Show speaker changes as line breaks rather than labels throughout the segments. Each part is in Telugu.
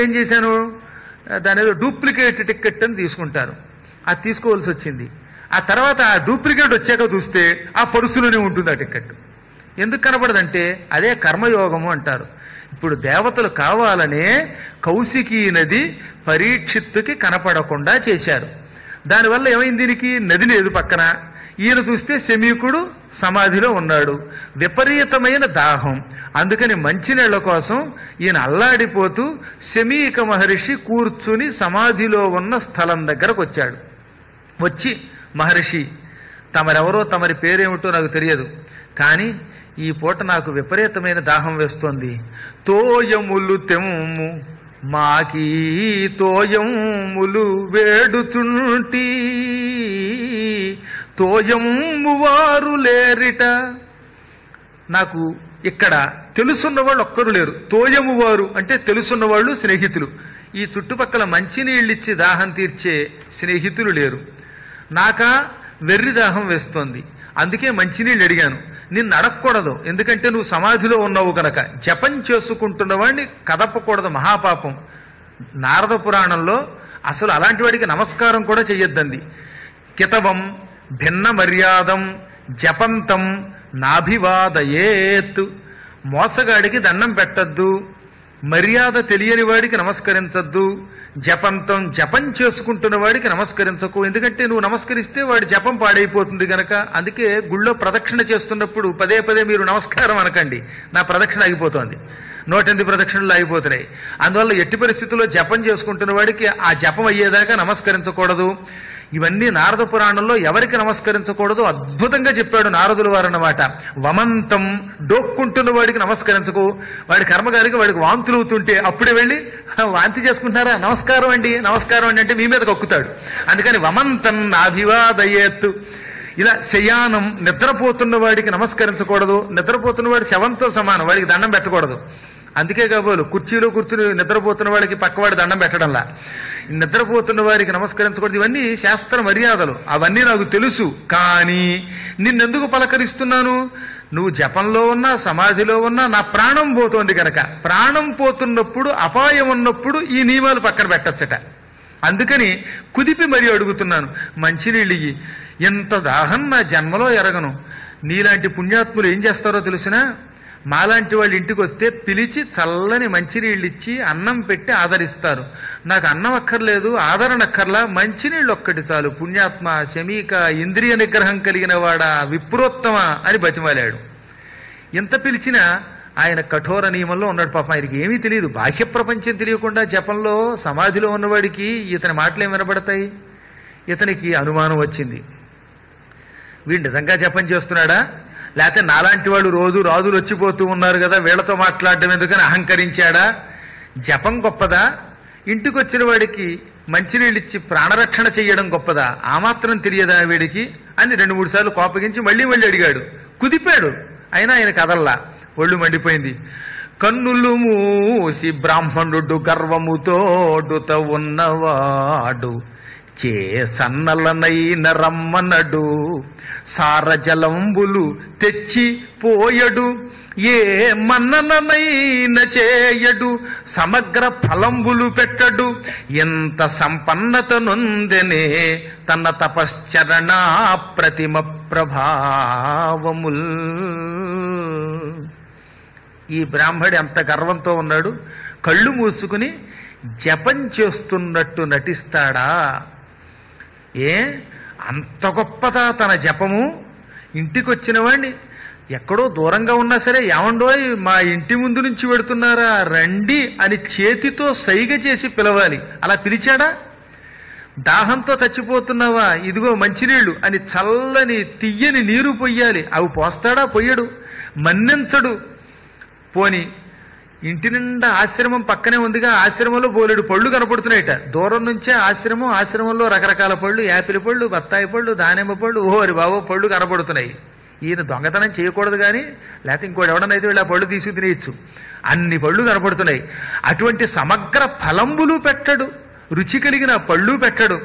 ఏం చేశాను? దాని ఏదో డూప్లికేట్ టికెట్ అని తీసుకుంటారు అది తీసుకోవాల్సి వచ్చింది. ఆ తర్వాత ఆ డూప్లికేట్ వచ్చాక చూస్తే ఆ పరుసులోనే ఉంటుంది ఆ టికెట్ ఎందుకు కనపడదంటే అదే కర్మయోగము అంటారు. ఇప్పుడు దేవతలు కావాలనే కౌశికీ నది పరీక్షిత్తుకి కనపడకుండా చేశారు. దానివల్ల ఏమైంది దీనికి? నది లేదు పక్కన. ఈయన చూస్తే శమీకుడు సమాధిలో ఉన్నాడు. విపరీతమైన దాహం. అందుకని మంచినీళ్ళ కోసం ఈయన అల్లాడిపోతూ శమీక మహర్షి కూర్చుని సమాధిలో ఉన్న స్థలం దగ్గరకు వచ్చాడు. వచ్చి మహర్షి తమరెవరో తమరి పేరేమిటో నాకు తెలియదు కానీ ఈ పూట నాకు విపరీతమైన దాహం వేస్తోంది. తోయములు తెమ్ము మాకీ తోయములు వేడుచుంటి. తోయము వారు లేరిట నాకు ఇక్కడ తెలుసున్న వాళ్ళు ఒక్కరు లేరు. తోయము వారు అంటే తెలుసున్న వాళ్ళు స్నేహితులు. ఈ చుట్టుపక్కల మంచినీళ్ళిచ్చి దాహం తీర్చే స్నేహితులు లేరు. నాకా వెర్రి దాహం వేస్తోంది. అందుకే మంచినీళ్ళు అడిగాను. నిన్ను అడగకూడదు. ఎందుకంటే నువ్వు సమాధిలో ఉన్నావు కనుక జపం చేసుకుంటున్న వాడిని కదపకూడదు మహాపాపం. నారద పురాణంలో అసలు అలాంటి వాడికి నమస్కారం కూడా చెయ్యొద్దంది. కితవం భిన్న మర్యాదం జపంతం నాభివాదయేత్. మోసగాడికి దండం పెట్టద్దు. మర్యాద తెలియని వాడికి నమస్కరించద్దు. జపంతం జపం చేసుకుంటున్న వాడికి నమస్కరించకు. ఎందుకంటే నువ్వు నమస్కరిస్తే వాడి జపం పాడైపోతుంది గనక. అందుకే గుళ్ళో ప్రదక్షిణ చేస్తున్నప్పుడు పదే పదే మీరు నమస్కారం అనకండి. నా ప్రదక్షిణ ఆగిపోతోంది. నూటెనిమిది ప్రదక్షిణలు ఆగిపోతున్నాయి. అందువల్ల ఎట్టి పరిస్థితుల్లో జపం చేసుకుంటున్న వాడికి ఆ జపం అయ్యేదాకా నమస్కరించకూడదు. ఇవన్నీ నారద పురాణంలో ఎవరికి నమస్కరించకూడదు? అద్భుతంగా చెప్పాడు నారదుల వారు అన్నమాట వమంతం డోక్కుంటున్న వాడికి నమస్కరించకు. వాడి కర్మగారికి వాడికి వాంతులు అవుతుంటే అప్పుడే వెళ్ళి వాంతి చేసుకుంటారా నమస్కారం అండి నమస్కారం అండి అంటే మీ మీద కక్కుతాడు. అందుకని వమంతం నాభివాదయేత్తు ఇలా శయానం నిద్రపోతున్న వాడికి నమస్కరించకూడదు. నిద్రపోతున్న వాడి శవంతో సమానం వాడికి దండం పెట్టకూడదు. అందుకే కాబోలు కుర్చీలో కూర్చుని నిద్రపోతున్న వాడికి పక్కవాడి దండం పెట్టడంలా. నిద్రపోతున్న వారికి నమస్కరించకూడదు. ఇవన్నీ శాస్త్ర మర్యాదలు. అవన్నీ నాకు తెలుసు. కానీ నిన్నెందుకు పలకరిస్తున్నాను? నువ్వు జపంలో ఉన్నా సమాధిలో ఉన్నా నా ప్రాణం పోతోంది కనుక ప్రాణం పోతున్నప్పుడు అపాయం ఉన్నప్పుడు ఈ నియమాలు పక్కన పెట్టచ్చట. అందుకని కుదిపి మరీ అడుగుతున్నాను. మంచినీళ్ళు ఇయ్యి. ఎంత దాహం నా జన్మలో ఎరగను. నీలాంటి పుణ్యాత్ములు ఏం చేస్తారో తెలిసినా మాలాంటి వాళ్ళు ఇంటికి వస్తే పిలిచి చల్లని మంచినీళ్ళు ఇచ్చి అన్నం పెట్టి ఆదరిస్తారు. నాకు అన్నం అక్కర్లేదు ఆదరణ అక్కర్లా మంచినీళ్ళు ఒక్కటి చాలు. పుణ్యాత్మ శమీక ఇంద్రియ నిగ్రహం కలిగిన వాడా విప్రోత్తమ అని బతిమాలాడు. ఎంత పిలిచినా ఆయన కఠోర నియమంలో ఉన్నాడు. పాపం ఆయనకి ఏమీ తెలియదు. బాహ్య ప్రపంచం తెలియకుండా జపంలో సమాధిలో ఉన్నవాడికి ఇతని మాటలు ఏం వినబడతాయి? ఇతనికి అనుమానం వచ్చింది. వీడు నిజంగా జపం చేస్తున్నాడా? లేకపోతే నాలాంటి వాళ్ళు రోజు రాజులు వచ్చిపోతూ ఉన్నారు కదా వీళ్ళతో మాట్లాడడం ఎందుకని అహంకరించాడా? జపం గొప్పదా? ఇంటికి వచ్చిన వాడికి మంచినీళ్ళు ఇచ్చి ప్రాణరక్షణ చెయ్యడం గొప్పదా? ఆ మాత్రం తెలియదా వీడికి? అని రెండు మూడు సార్లు కోపగించి మళ్ళీ మళ్ళీ అడిగాడు. కుదిపాడు. అయినా ఆయన కదల్లా. ఒళ్ళు మండిపోయింది. కన్నులు మూసి బ్రాహ్మణుడు గర్వముతోడుత ఉన్నవాడు. చే సన్నలనైన రమ్మనడు. సారజలంబులు తెచ్చి పోయడు. ఏ మన్నననైన చేయడు. సమగ్ర ఫలంబులు పెట్టడు. ఎంత సంపన్నత నొందెనే తన తపశ్చరణ ప్రతిమ ప్రభావముల్. ఈ బ్రాహ్మడి అంత గర్వంతో ఉన్నాడు. కళ్ళు మూసుకుని జపం చేస్తున్నట్టు నటిస్తాడా? ఏ? అంత గొప్పదా తన జపము? ఇంటికొచ్చిన వాడిని ఎక్కడో దూరంగా ఉన్నా సరే ఏమండోయ్ మా ఇంటి ముందు నుంచి పెడుతున్నారా రండి అని చేతితో సైగ చేసి పిలవాలి. అలా పిలిచాడా? దాహంతో చచ్చిపోతున్నావా ఇదిగో మంచినీళ్ళు అని చల్లని తియ్యని నీరు పొయ్యాలి. అవి పోస్తాడా? పొయ్యడు మన్నించడు. పోని ఇంటి నిండా ఆశ్రమం పక్కనే ఉందిగా ఆశ్రమంలో బోలెడు పళ్ళు కనపడుతున్నాయట. దూరం నుంచే ఆశ్రమం ఆశ్రమంలో రకరకాల పళ్ళు యాపిల్ పళ్ళు బత్తాయి పళ్ళు దానిమ్మ పళ్ళు ఓహరి బాబో పళ్ళు కనపడుతున్నాయి. ఈయన దొంగతనం చేయకూడదు కానీ లేకపోతే ఇంకోటి ఎవడనైతే వీళ్ళ పళ్ళు తీసుకు తినేయచ్చు. అన్ని పళ్ళు కనపడుతున్నాయి. అటువంటి సమగ్ర ఫలంబులు పెట్టడు. రుచి కలిగిన పళ్ళు పెట్టడు.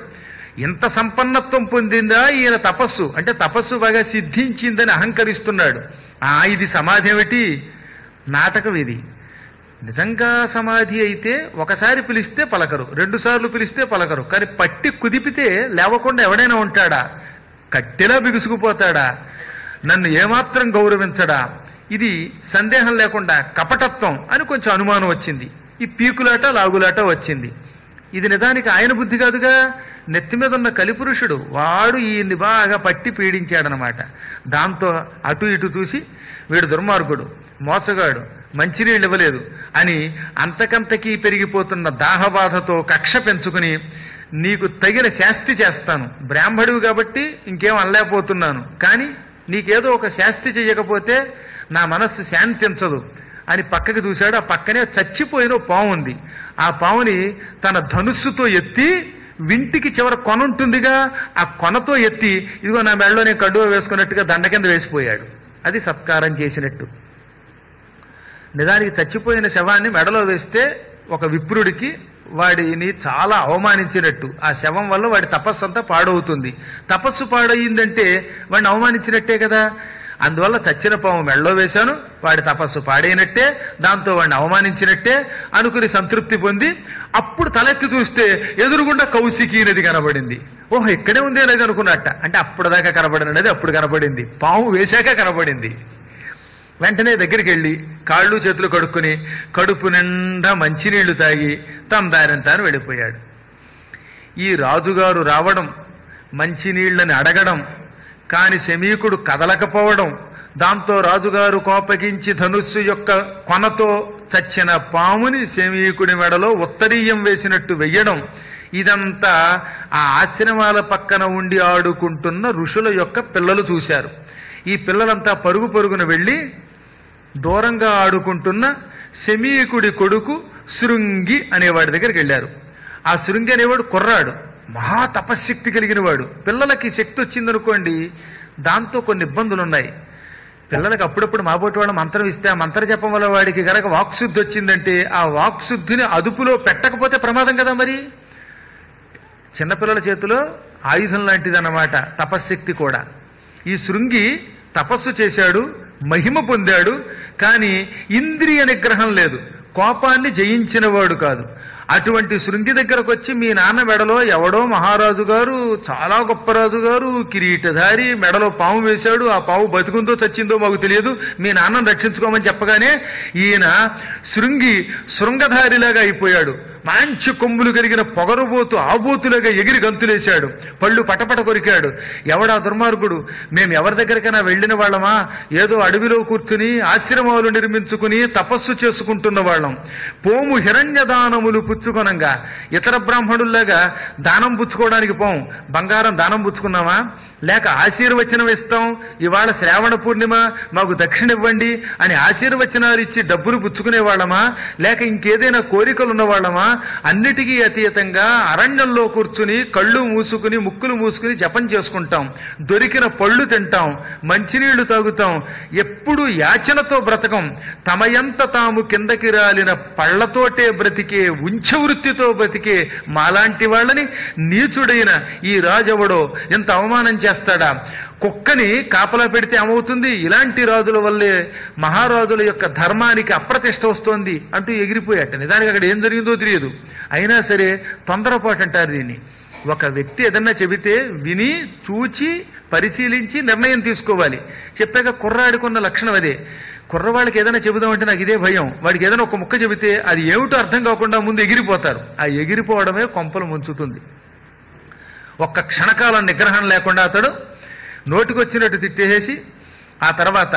ఇంత సంపన్నత్వం పొందిందా ఈయన తపస్సు? అంటే తపస్సు బాగా సిద్ధించిందని అహంకరిస్తున్నాడు. ఆ ఇది సమాధి ఏమిటి? నాటకం ఇది. నిజంగా సమాధి అయితే ఒకసారి పిలిస్తే పలకరు రెండు సార్లు పిలిస్తే పలకరు. కానీ పట్టి కుదిపితే లేవకుండా ఎవడైనా ఉంటాడా? కట్టెలా బిగుసుకుపోతాడా? నన్ను ఏమాత్రం గౌరవించడా? ఇది సందేహం లేకుండా కపటత్వం అని కొంచెం అనుమానం వచ్చింది. ఈ పీకులాట లాగులాట వచ్చింది. ఇది నిజానికి ఆయన బుద్ధి కాదుగా? నెత్తి మీద ఉన్న కలిపురుషుడు వాడు ఈయన్ని బాగా పట్టి పీడించాడనమాట దాంతో అటు ఇటు చూసి వీడు దుర్మార్గుడు మోసగాడు. మంచినీళ్ళు ఇవ్వలేదు అని అంతకంతకీ పెరిగిపోతున్న దాహబాధతో కక్ష పెంచుకుని నీకు తగిన శాస్తి చేస్తాను. బ్రాహ్మడివి కాబట్టి ఇంకేం అనలేకపోతున్నాను. కానీ నీకేదో ఒక శాస్తి చేయకపోతే నా మనస్సు శాంతించదు అని పక్కకి చూశాడు. ఆ పక్కనే చచ్చిపోయిన పాము ఉంది. ఆ పాముని తన ధనుస్సుతో ఎత్తి వింటికి చివర కొన ఉంటుందిగా. ఆ కొనతో ఎత్తి ఇదిగో నా మెడలో నేను కడువ వేసుకున్నట్టుగా దండ కింద వేసిపోయాడు. అది సత్కారం చేసినట్టు. నిజానికి చచ్చిపోయిన శవాన్ని మెడలో వేస్తే ఒక విప్రుడికి వాడిని చాలా అవమానించినట్టు. ఆ శవం వల్ల వాడి తపస్సు అంతా పాడవుతుంది. తపస్సు పాడయిందంటే వాడిని అవమానించినట్టే కదా. అందువల్ల చచ్చిన పాము మెడలో వేశాను వాడి తపస్సు పాడైనట్టే దాంతో వాడిని అవమానించినట్టే అనుకుని సంతృప్తి పొంది అప్పుడు తలెత్తి చూస్తే ఎదురుగుండా కౌశికి నది కనబడింది. ఓహో ఇక్కడే ఉంది అనేది అనుకున్నట్ట. అంటే అప్పటిదాకా కనబడినది అప్పుడు కనబడింది. పాము వేశాక కనబడింది. వెంటనే దగ్గరికి వెళ్ళి కాళ్ళు చేతులు కడుక్కుని కడుపు నిండా మంచినీళ్ళు తాగి తమ దారిని తాను వెళ్ళిపోయాడు. ఈ రాజుగారు రావడం మంచినీళ్ళని అడగడం కాని శమీకుడు కదలకపోవడం దాంతో రాజుగారు కోపగించి ధనుస్సు యొక్క కొనతో చచ్చిన పాముని శమీకుడి మెడలో ఉత్తరీయం వేసినట్టు వెయ్యడం ఇదంతా ఆ ఆశ్రమాల పక్కన ఉండి ఆడుకుంటున్న ఋషుల యొక్క పిల్లలు చూశారు. ఈ పిల్లలంతా పరుగు పరుగున వెళ్ళి దూరంగా ఆడుకుంటున్న శమీకుడి కొడుకు శృంగి అనేవాడి దగ్గరికి వెళ్ళారు. ఆ శృంగి అనేవాడు కుర్రాడు మహా తపశ్శక్తి కలిగిన వాడు పిల్లలకి శక్తి వచ్చిందనుకోండి దాంతో కొన్ని ఇబ్బందులు ఉన్నాయి పిల్లలకి అప్పుడప్పుడు మాబోటి వాడు మంత్రం ఇస్తే ఆ మంత్ర జపం వల్ల వాడికి గనక వాక్శుద్ధి వచ్చిందంటే ఆ వాక్శుద్ధిని అదుపులో పెట్టకపోతే ప్రమాదం కదా మరి? చిన్నపిల్లల చేతిలో ఆయుధం లాంటిదన్నమాట తపశ్శక్తి కూడా. ఈ శృంగి తపస్సు చేశాడు మహిమ పొందాడు కానీ ఇంద్రియ నిగ్రహం లేదు. కోపాన్ని జయించినవాడు కాదు. అటువంటి శృంగి దగ్గరకు వచ్చి మీ నాన్న మెడలో ఎవడో మహారాజు గారు చాలా గొప్ప రాజు గారు కిరీటధారి మెడలో పాము వేశాడు ఆ పాము బతుకుందో చచ్చిందో మాకు తెలియదు. మీ నాన్నను రక్షించుకోమని చెప్పగానే ఈయన శృంగి శృంగధారిలాగా అయిపోయాడు. పాంచు కొమ్ములు కలిగిన పొగరుబోతు ఆబోతులుగా ఎగిరి గంతులేశాడు. పళ్ళు పటపట కొరికాడు. ఎవడా దుర్మార్గుడు? మేము ఎవరి దగ్గరికైనా వెళ్ళిన వాళ్ళమా? ఏదో అడవిలో కూర్చుని ఆశ్రమాలు నిర్మించుకుని తపస్సు చేసుకుంటున్న వాళ్ళం. పోము హిరణ్య దానములు పుచ్చుకొనంగా. ఇతర బ్రాహ్మణుల్లాగా దానం పుచ్చుకోవడానికి పోం. బంగారం దానం పుచ్చుకున్నామా? లేక ఆశీర్వచనం ఇస్తాం. ఇవాళ శ్రావణ పూర్ణిమ మాకు దక్షిణ ఇవ్వండి అని ఆశీర్వచనాలు ఇచ్చి డబ్బులు పుచ్చుకునే వాళ్ళమా? లేక ఇంకేదైనా కోరికలు ఉన్న వాళ్ళమా? అన్నిటికీ అతీతంగా అరణ్యంలో కూర్చుని కళ్ళు మూసుకుని ముక్కులు మూసుకుని జపం చేసుకుంటాం. దొరికిన పళ్ళు తింటాం. మంచినీళ్ళు తాగుతాం. ఎప్పుడు యాచనతో బ్రతకం. తమయంత తాము కిందకి రాలిన పళ్ళతోటే బ్రతికే ఉంచ వృత్తితో బ్రతికే మాలాంటి వాళ్ళని నీచుడైన ఈ రాజెవడో ఎంత అవమానం చేస్తాడా? కుక్కని కాపలా పెడితే ఏమవుతుంది? ఇలాంటి రాజుల వల్లే మహారాజుల యొక్క ధర్మానికి అప్రతిష్ట వస్తోంది అంటూ ఎగిరిపోయాట. నిజానికి అక్కడ ఏం జరిగిందో తెలియదు. అయినా సరే తొందరపాటు అంటారు దీన్ని. ఒక వ్యక్తి ఏదన్నా చెబితే విని చూచి పరిశీలించి నిర్ణయం తీసుకోవాలి. చెప్పాక కుర్రాడికున్న లక్షణం అదే. కుర్రవాళ్ళకి ఏదైనా చెబుదామంటే నాకు ఇదే భయం. వాడికి ఏదైనా ఒక ముక్క చెబితే అది ఏమిటో అర్థం కాకుండా ముందు ఎగిరిపోతారు. ఆ ఎగిరిపోవడమే కొంపలు ముంచుతుంది. ఒక్క క్షణకాలం నిగ్రహం లేకుండా అతడు నోటికొచ్చినట్టు తిట్టేసి ఆ తర్వాత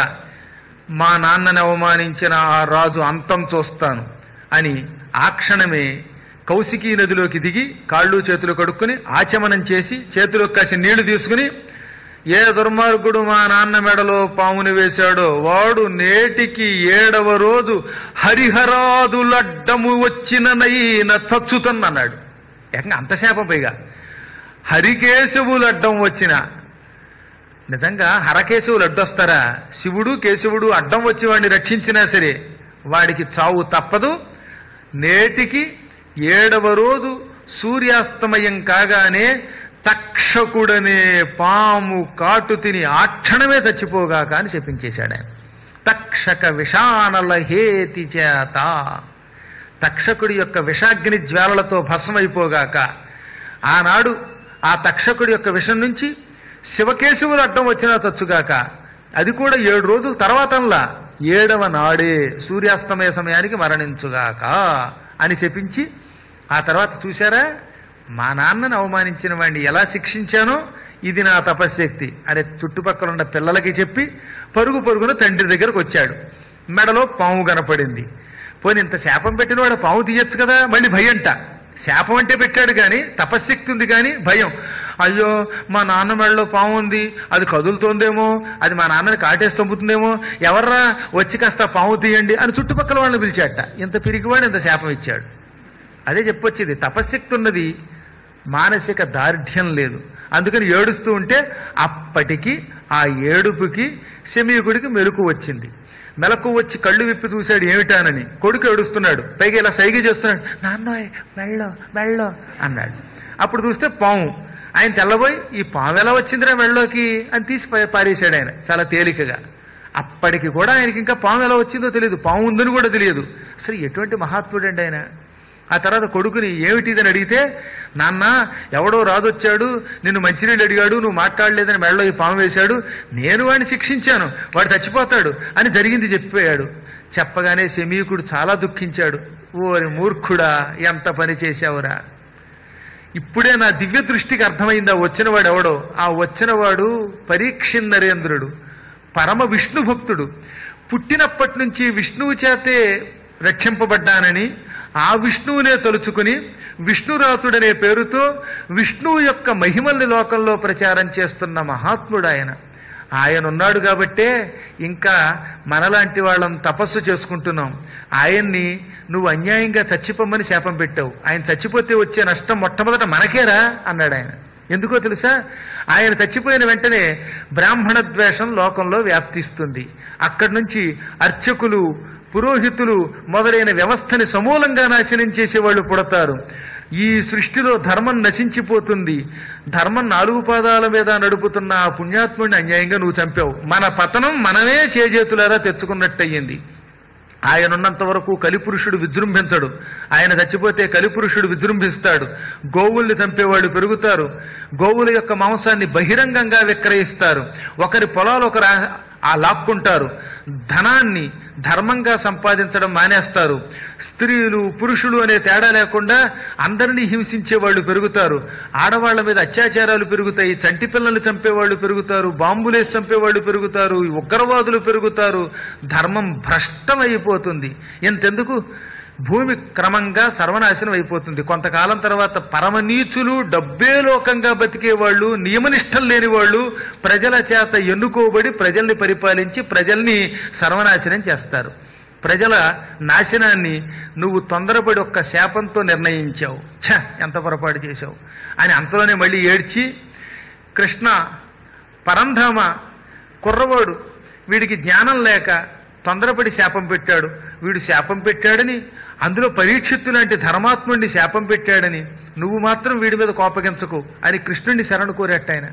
మా నాన్నని అవమానించిన ఆ రాజు అంతం చూస్తాను అని ఆ క్షణమే కౌశికీ నదిలోకి దిగి కాళ్ళు చేతులు కడుక్కుని ఆచమనం చేసి చేతిలో కాసి నీళ్ళు తీసుకుని ఏ దుర్మార్గుడు మా నాన్న మెడలో పాముని వేశాడో వాడు నేటికి ఏడవ రోజు హరిహరాదులడ్డము వచ్చిననైన చచ్చుతన్నన్నాడు. ఏకంగా అంత శాపం పైగా హరికేశవులడ్డం వచ్చిన నిజంగా హరకేశవులు అడ్డొస్తారా? శివుడు కేశవుడు అడ్డం వచ్చి వాడిని రక్షించినా సరే వాడికి చావు తప్పదు. నేటికి ఏడవ రోజు సూర్యాస్తమయం కాగానే తక్షకుడనే పాము కాటు తిని ఆ క్షణమే చచ్చిపోగాక అని చెప్పించేశాడు ఆయన. తక్షక విషానల హేతి చేత. తక్షకుడి యొక్క విషాగ్ని జ్వాలలతో భస్మైపోగాక ఆనాడు ఆ తక్షకుడి యొక్క విషం నుంచి శివకేశవులు అడ్డం వచ్చినా చచ్చుగాక. అది కూడా ఏడు రోజుల తర్వాతంలా ఏడవ నాడే సూర్యాస్తమయ సమయానికి మరణించుగాక అని చెప్పించి ఆ తర్వాత చూశారా? మా నాన్నని అవమానించిన వాడిని ఎలా శిక్షించానో ఇది నా తపశ్శక్తి అని చుట్టుపక్కల ఉన్న పిల్లలకి చెప్పి పరుగు పరుగున తండ్రి దగ్గరకు వచ్చాడు. మెడలో పాము కనపడింది. పోనీ ఇంత శాపం పెట్టిన వాడు పాము తీయచ్చు కదా? మళ్ళీ భయంట. శాపం అంటే పెట్టాడు కానీ తపశ్శక్తి ఉంది కానీ భయం. అయ్యో మా నాన్న మెడలో పాము ఉంది అది కదులుతోందేమో అది మా నాన్నని కాటేసి చంపుతుందేమో ఎవర్రా వచ్చి కాస్త పాము తీయండి అని చుట్టుపక్కల వాళ్ళని పిలిచాట ఇంత పిరిగివాడు ఇంత శాపం ఇచ్చాడు. అదే చెప్పొచ్చేది తపశక్తి ఉన్నది మానసిక దార్ఢ్యం లేదు. అందుకని ఏడుస్తూ ఉంటే అప్పటికి ఆ ఏడుపుకి శమీకుడికి మెలకు వచ్చింది. మెలకు వచ్చి కళ్ళు విప్పి చూశాడు ఏమిటానని. కొడుకు ఏడుస్తున్నాడు పైగా ఇలా సైగ చేస్తున్నాడు నాన్న మెళ్ళో మెళ్ళో అన్నాడు. అప్పుడు చూస్తే పాము ఆయన తెల్లబోయి ఈ పాము ఎలా వచ్చిందిరా మెళ్ళలోకి అని తీసి పారేశాడు ఆయన చాలా తేలికగా. అప్పటికి కూడా ఆయనకి ఇంకా పాము ఎలా వచ్చిందో తెలియదు. పాము ఉందని కూడా తెలియదు. అసలు ఎటువంటి మహాత్ముడండి ఆయన? ఆ తర్వాత కొడుకుని ఏమిటిదని అడిగితే నాన్న ఎవడో రాదొచ్చాడు నిన్ను మంచినీళ్ళు అడిగాడు నువ్వు మాట్లాడలేదని మెడలో ఈ పాము వేశాడు నేను వాడిని శిక్షించాను వాడు చచ్చిపోతాడు అని జరిగింది చెప్పిపోయాడు చెప్పగానే శమీకుడు చాలా దుఃఖించాడు. ఓరి మూర్ఖుడా ఎంత పని చేశావురా? ఇప్పుడే నా దివ్య దృష్టికి అర్థమైందా వచ్చినవాడు ఎవడో ఆ వచ్చినవాడు పరీక్షిన్ నరేంద్రుడు పరమ విష్ణు భక్తుడు. పుట్టినప్పటి నుంచి విష్ణువు చేతే రక్షింపబడ్డానని ఆ విష్ణువునే తలుచుకుని విష్ణురాతుడనే పేరుతో విష్ణువు యొక్క మహిమల్ని లోకంలో ప్రచారం చేస్తున్న మహాత్ముడు ఆయన ఆయన ఉన్నాడు కాబట్టే ఇంకా మనలాంటి వాళ్ళం తపస్సు చేసుకుంటున్నాం. ఆయన్ని నువ్వు అన్యాయంగా చచ్చిపోమని శాపం పెట్టావు. ఆయన చచ్చిపోతే వచ్చే నష్టం మొట్టమొదట మనకేరా? అన్నాడు ఆయన. ఎందుకో తెలుసా? ఆయన చచ్చిపోయిన వెంటనే బ్రాహ్మణ ద్వేషం లోకంలో వ్యాప్తిస్తుంది. అక్కడి నుంచి అర్చకులు పురోహితులు మొదలైన వ్యవస్థని సమూలంగా నాశనం చేసే వాళ్ళు పుడతారు. ఈ సృష్టిలో ధర్మం నశించిపోతుంది. ధర్మం నాలుగు పాదాల మీద నడుపుతున్న ఆ పుణ్యాత్ముడిని అన్యాయంగా నువ్వు చంపావు. మన పతనం మనమే చేజేతులారా తెచ్చుకున్నట్టయింది. ఆయన ఉన్నంత వరకు కలిపురుషుడు విజృంభించడు. ఆయన చచ్చిపోతే కలిపురుషుడు విజృంభిస్తాడు. గోవుల్ని చంపేవాళ్ళు పెరుగుతారు. గోవుల యొక్క మాంసాన్ని బహిరంగంగా విక్రయిస్తారు. ఒకరి పొలాలు ఒకరు ఆ- లాక్కుంటారు. ధనాన్ని ధర్మంగా సంపాదించడం మానేస్తారు. స్త్రీలు పురుషులు అనే తేడా లేకుండా అందరినీ హింసించే వాళ్ళు పెరుగుతారు. ఆడవాళ్ళ మీద అత్యాచారాలు పెరుగుతాయి చంటి పిల్లలు చంపేవాళ్ళు పెరుగుతారు బాంబులేసి చంపేవాళ్ళు పెరుగుతారు ఉగ్రవాదులు పెరుగుతారు. ధర్మం భ్రష్టం అయిపోతుంది. ఎంతెందుకు? భూమి క్రమంగా సర్వనాశనం అయిపోతుంది. కొంతకాలం తర్వాత పరమనీచులు డబ్బే లోకంగా బతికే వాళ్ళు నియమనిష్టం లేని వాళ్ళు ప్రజల చేత ఎన్నుకోబడి ప్రజల్ని పరిపాలించి ప్రజల్ని సర్వనాశనం చేస్తారు. ప్రజల నాశనాన్ని నువ్వు తొందరపడి ఒక్క శాపంతో నిర్ణయించావు. ఛ ఎంత పొరపాటు చేశావు. అని అంతలోనే మళ్ళీ ఏడ్చి కృష్ణ పరంధామ కుర్రవాడు వీడికి జ్ఞానం లేక తొందరపడి శాపం పెట్టాడు. వీడు శాపం పెట్టాడని అందులో పరీక్షిత్తు లాంటి ధర్మాత్ముడిని శాపం పెట్టాడని నువ్వు మాత్రం వీడి మీద కోపగించకు అని కృష్ణుడిని శరణు కోరట ఆయన.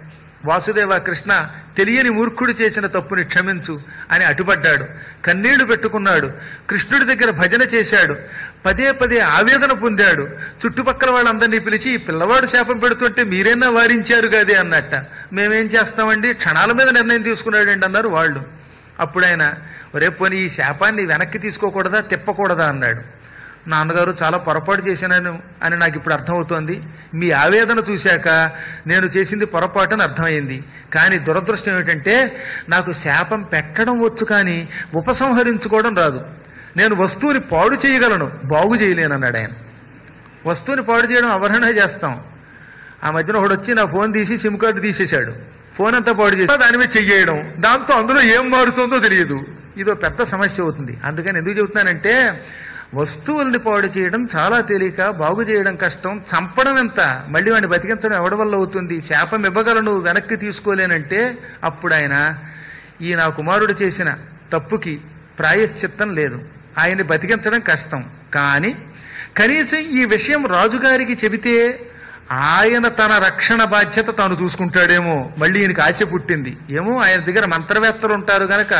వాసుదేవ కృష్ణ తెలియని మూర్ఖుడు చేసిన తప్పుని క్షమించు అని అటుపడ్డాడు. కన్నీళ్ళు పెట్టుకున్నాడు. కృష్ణుడి దగ్గర భజన చేశాడు. పదే పదే ఆవేదన పొందాడు. చుట్టుపక్కల వాళ్ళందరినీ పిలిచి ఈ పిల్లవాడు శాపం పెడుతుంటే మీరైనా వారించారు కదే అన్నట్ట. మేమేం చేస్తామండి? క్షణాల మీద నిర్ణయం తీసుకున్నాడండి అన్నారు వాళ్ళు. అప్పుడు ఆయన ఒరే పోనీ ఈ శాపాన్ని వెనక్కి తీసుకోకూడదా? తిప్పకూడదా? అన్నాడు. నాన్నగారు చాలా పొరపాటు చేశానని అని నాకు ఇప్పుడు అర్థమవుతోంది. మీ ఆవేదన చూశాక నేను చేసింది పొరపాటు అని అర్థమైంది. కానీ దురదృష్టం ఏమిటంటే నాకు శాపం పెట్టడం వచ్చు కానీ ఉపసంహరించుకోవడం రాదు. నేను వస్తువుని పాడు చేయగలను బాగు చేయలేను అన్నాడు ఆయన. వస్తువుని పాడు చేయడం అవహరణ చేస్తాం. ఆ మధ్యన ఒకడు వచ్చి నా ఫోన్ తీసి సిమ్ కార్డు తీసేశాడు. ఫోన్ అంతా పాడు చేసి దాని మీద చెయ్యడం దాంతో అందులో ఏం మారుతుందో తెలియదు. ఇదో పెద్ద సమస్య అవుతుంది. అందుకని ఎందుకు చెబుతున్నానంటే వస్తువుల్ని పాడు చేయడం చాలా తేలిక బాగు చేయడం కష్టం. చంపడం ఎంత? మళ్ళీ వాడిని బతికించడం ఎవడి వల్ల అవుతుంది? శాపం ఇవ్వగలను వెనక్కి తీసుకోలేనంటే అప్పుడు ఆయన ఈ నా కుమారుడు చేసిన తప్పుకి ప్రాయశ్చిత్తం లేదు. ఆయన్ని బతికించడం కష్టం. కానీ కనీసం ఈ విషయం రాజుగారికి చెబితే ఆయన తన రక్షణ బాధ్యత తాను చూసుకుంటాడేమో. మళ్ళీ ఈయనకి ఆశ పుట్టింది. ఏమో ఆయన దగ్గర మంత్రవేత్తలు ఉంటారు గనక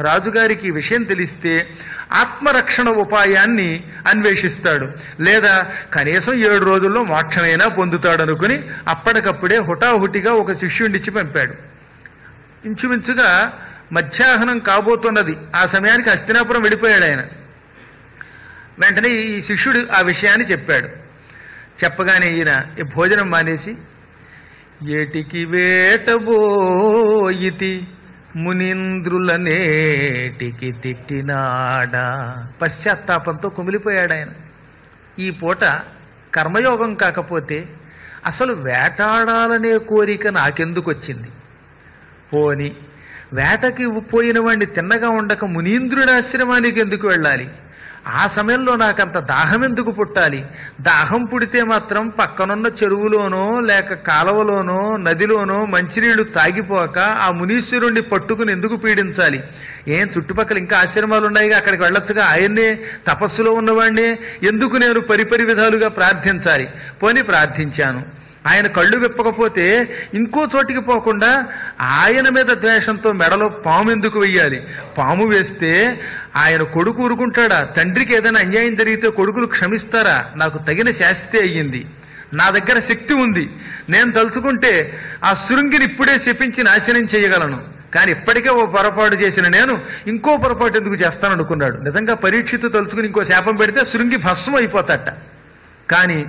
రాజుగారికి విషయం తెలిస్తే ఆత్మరక్షణ ఉపాయాన్ని అన్వేషిస్తాడు. లేదా కనీసం ఏడు రోజుల్లో మోక్షమైనా పొందుతాడు అనుకుని అప్పటికప్పుడే హుటాహుటిగా ఒక శిష్యుడిచ్చి పంపాడు. ఇంచుమించుగా మధ్యాహ్నం కాబోతున్నది. ఆ సమయానికి హస్తినాపురం వెళ్ళిపోయాడు ఆయన. వెంటనే ఈ శిష్యుడు ఆ విషయాన్ని చెప్పాడు. చెప్పగానే ఈయన ఈ భోజనం మానేసి ఏటికి వేటబోయితి మునీంద్రులనేటికి తిట్టినాడా? పశ్చాత్తాపంతో కుమిలిపోయాడు ఆయన ఈ పూట కర్మయోగం కాకపోతే అసలు వేటాడాలనే కోరిక నాకెందుకు వచ్చింది పోని వేటకి పోయిన వాడిని తిన్నగా ఉండక మునీంద్రుడి ఆశ్రమానికి ఎందుకు వెళ్ళాలి? ఆ సమయంలో నాకంత దాహం ఎందుకు పుట్టాలి? దాహం పుడితే మాత్రం పక్కనున్న చెరువులోనో లేక కాలవలోనో నదిలోనో మంచినీళ్ళు తాగిపోక ఆ మునీశ్వరుణ్ణి పట్టుకుని ఎందుకు పీడించాలి? ఏం చుట్టుపక్కల ఇంకా ఆశ్రమాలు ఉన్నాయిగా అక్కడికి వెళ్ళొచ్చుగా? ఆయన్నే తపస్సులో ఉన్నవాడినే ఎందుకు నేను పరిపరి విధాలుగా ప్రార్థించాలి? పోని ప్రార్థించాను. ఆయన కళ్ళు విప్పకపోతే ఇంకో చోటికి పోకుండా ఆయన మీద ద్వేషంతో మెడలో పాము ఎందుకు వెయ్యాలి? పాము వేస్తే ఆయన కొడుకు ఊరుకుంటాడా? తండ్రికి ఏదైనా అన్యాయం జరిగితే కొడుకులు క్షమిస్తారా? నాకు తగిన శాస్తి అయ్యింది. నా దగ్గర శక్తి ఉంది. నేను తలుచుకుంటే ఆ శృంగిని ఇప్పుడే శపించి నాశనం చేయగలను. కానీ ఇప్పటికే ఓ పొరపాటు చేసిన నేను ఇంకో పొరపాటు ఎందుకు చేస్తాను అనుకున్నాడు నిజంగా పరీక్షితు తలుచుకుని ఇంకో శాపం పెడితే శృంగి భస్మం అయిపోతాట. కానీ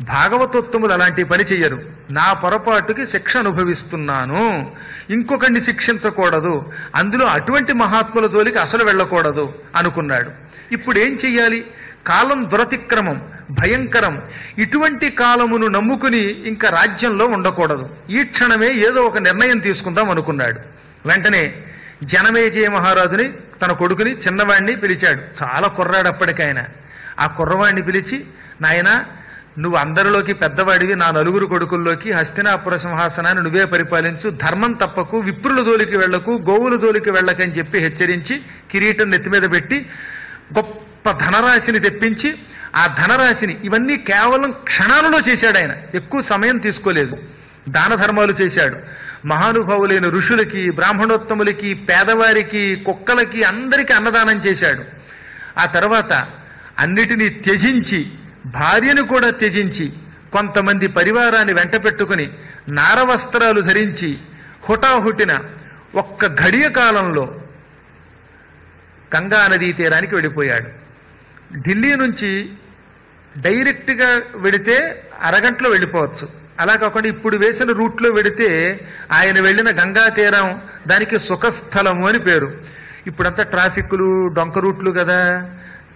భాగవతోత్తములు అలాంటి పని చెయ్యరు. నా పొరపాటుకి శిక్ష అనుభవిస్తున్నాను. ఇంకొకరిని శిక్షించకూడదు. అందులో అటువంటి మహాత్ముల జోలికి అసలు వెళ్ళకూడదు అనుకున్నాడు. ఇప్పుడు ఏం చెయ్యాలి? కాలం దురతిక్రమం భయంకరం. ఇటువంటి కాలమును నమ్ముకుని ఇంకా రాజ్యంలో ఉండకూడదు. ఈ క్షణమే ఏదో ఒక నిర్ణయం తీసుకుందాం అనుకున్నాడు. వెంటనే జనమేజయ మహారాజుని తన కొడుకుని చిన్నవాడిని పిలిచాడు. చాలా కుర్రాడు అప్పటికైనా ఆ కుర్రవాడిని పిలిచి నాయనా నువ్వు అందరిలోకి పెద్దవాడివి నా నలుగురు కొడుకుల్లోకి హస్తినాపుర సింహాసనాన్ని నువ్వే పరిపాలించు. ధర్మం తప్పకు విప్రుల జోలికి వెళ్ళకు గోవుల జోలికి వెళ్ళకని చెప్పి హెచ్చరించి కిరీటం నెత్తి మీద పెట్టి గొప్ప ధనరాశిని తెప్పించి ఆ ధనరాశిని ఇవన్నీ కేవలం క్షణాలలో చేశాడు ఆయన. ఎక్కువ సమయం తీసుకోలేదు. దాన ధర్మాలు చేశాడు. మహానుభావులైన ఋషులకి బ్రాహ్మణోత్తములకి పేదవారికి కుక్కలకి అందరికీ అన్నదానం చేశాడు. ఆ తర్వాత అన్నిటినీ త్యజించి భార్యను కూడా త్యజించి కొంతమంది పరివారాన్ని వెంట పెట్టుకుని నారవస్త్రాలు ధరించి హుటాహుటిన ఒక్క ఘడియ కాలంలో గంగా నదీ తీరానికి వెళ్ళిపోయాడు. ఢిల్లీ నుంచి డైరెక్ట్గా వెడితే అరగంటలో వెళ్ళిపోవచ్చు. అలా కాకుండా ఇప్పుడు వేసిన రూట్లో వెడితే ఆయన వెళ్ళిన గంగా తీరం దానికి సుఖస్థలము అని పేరు. ఇప్పుడంతా ట్రాఫిక్లు డొంక రూట్లు కదా.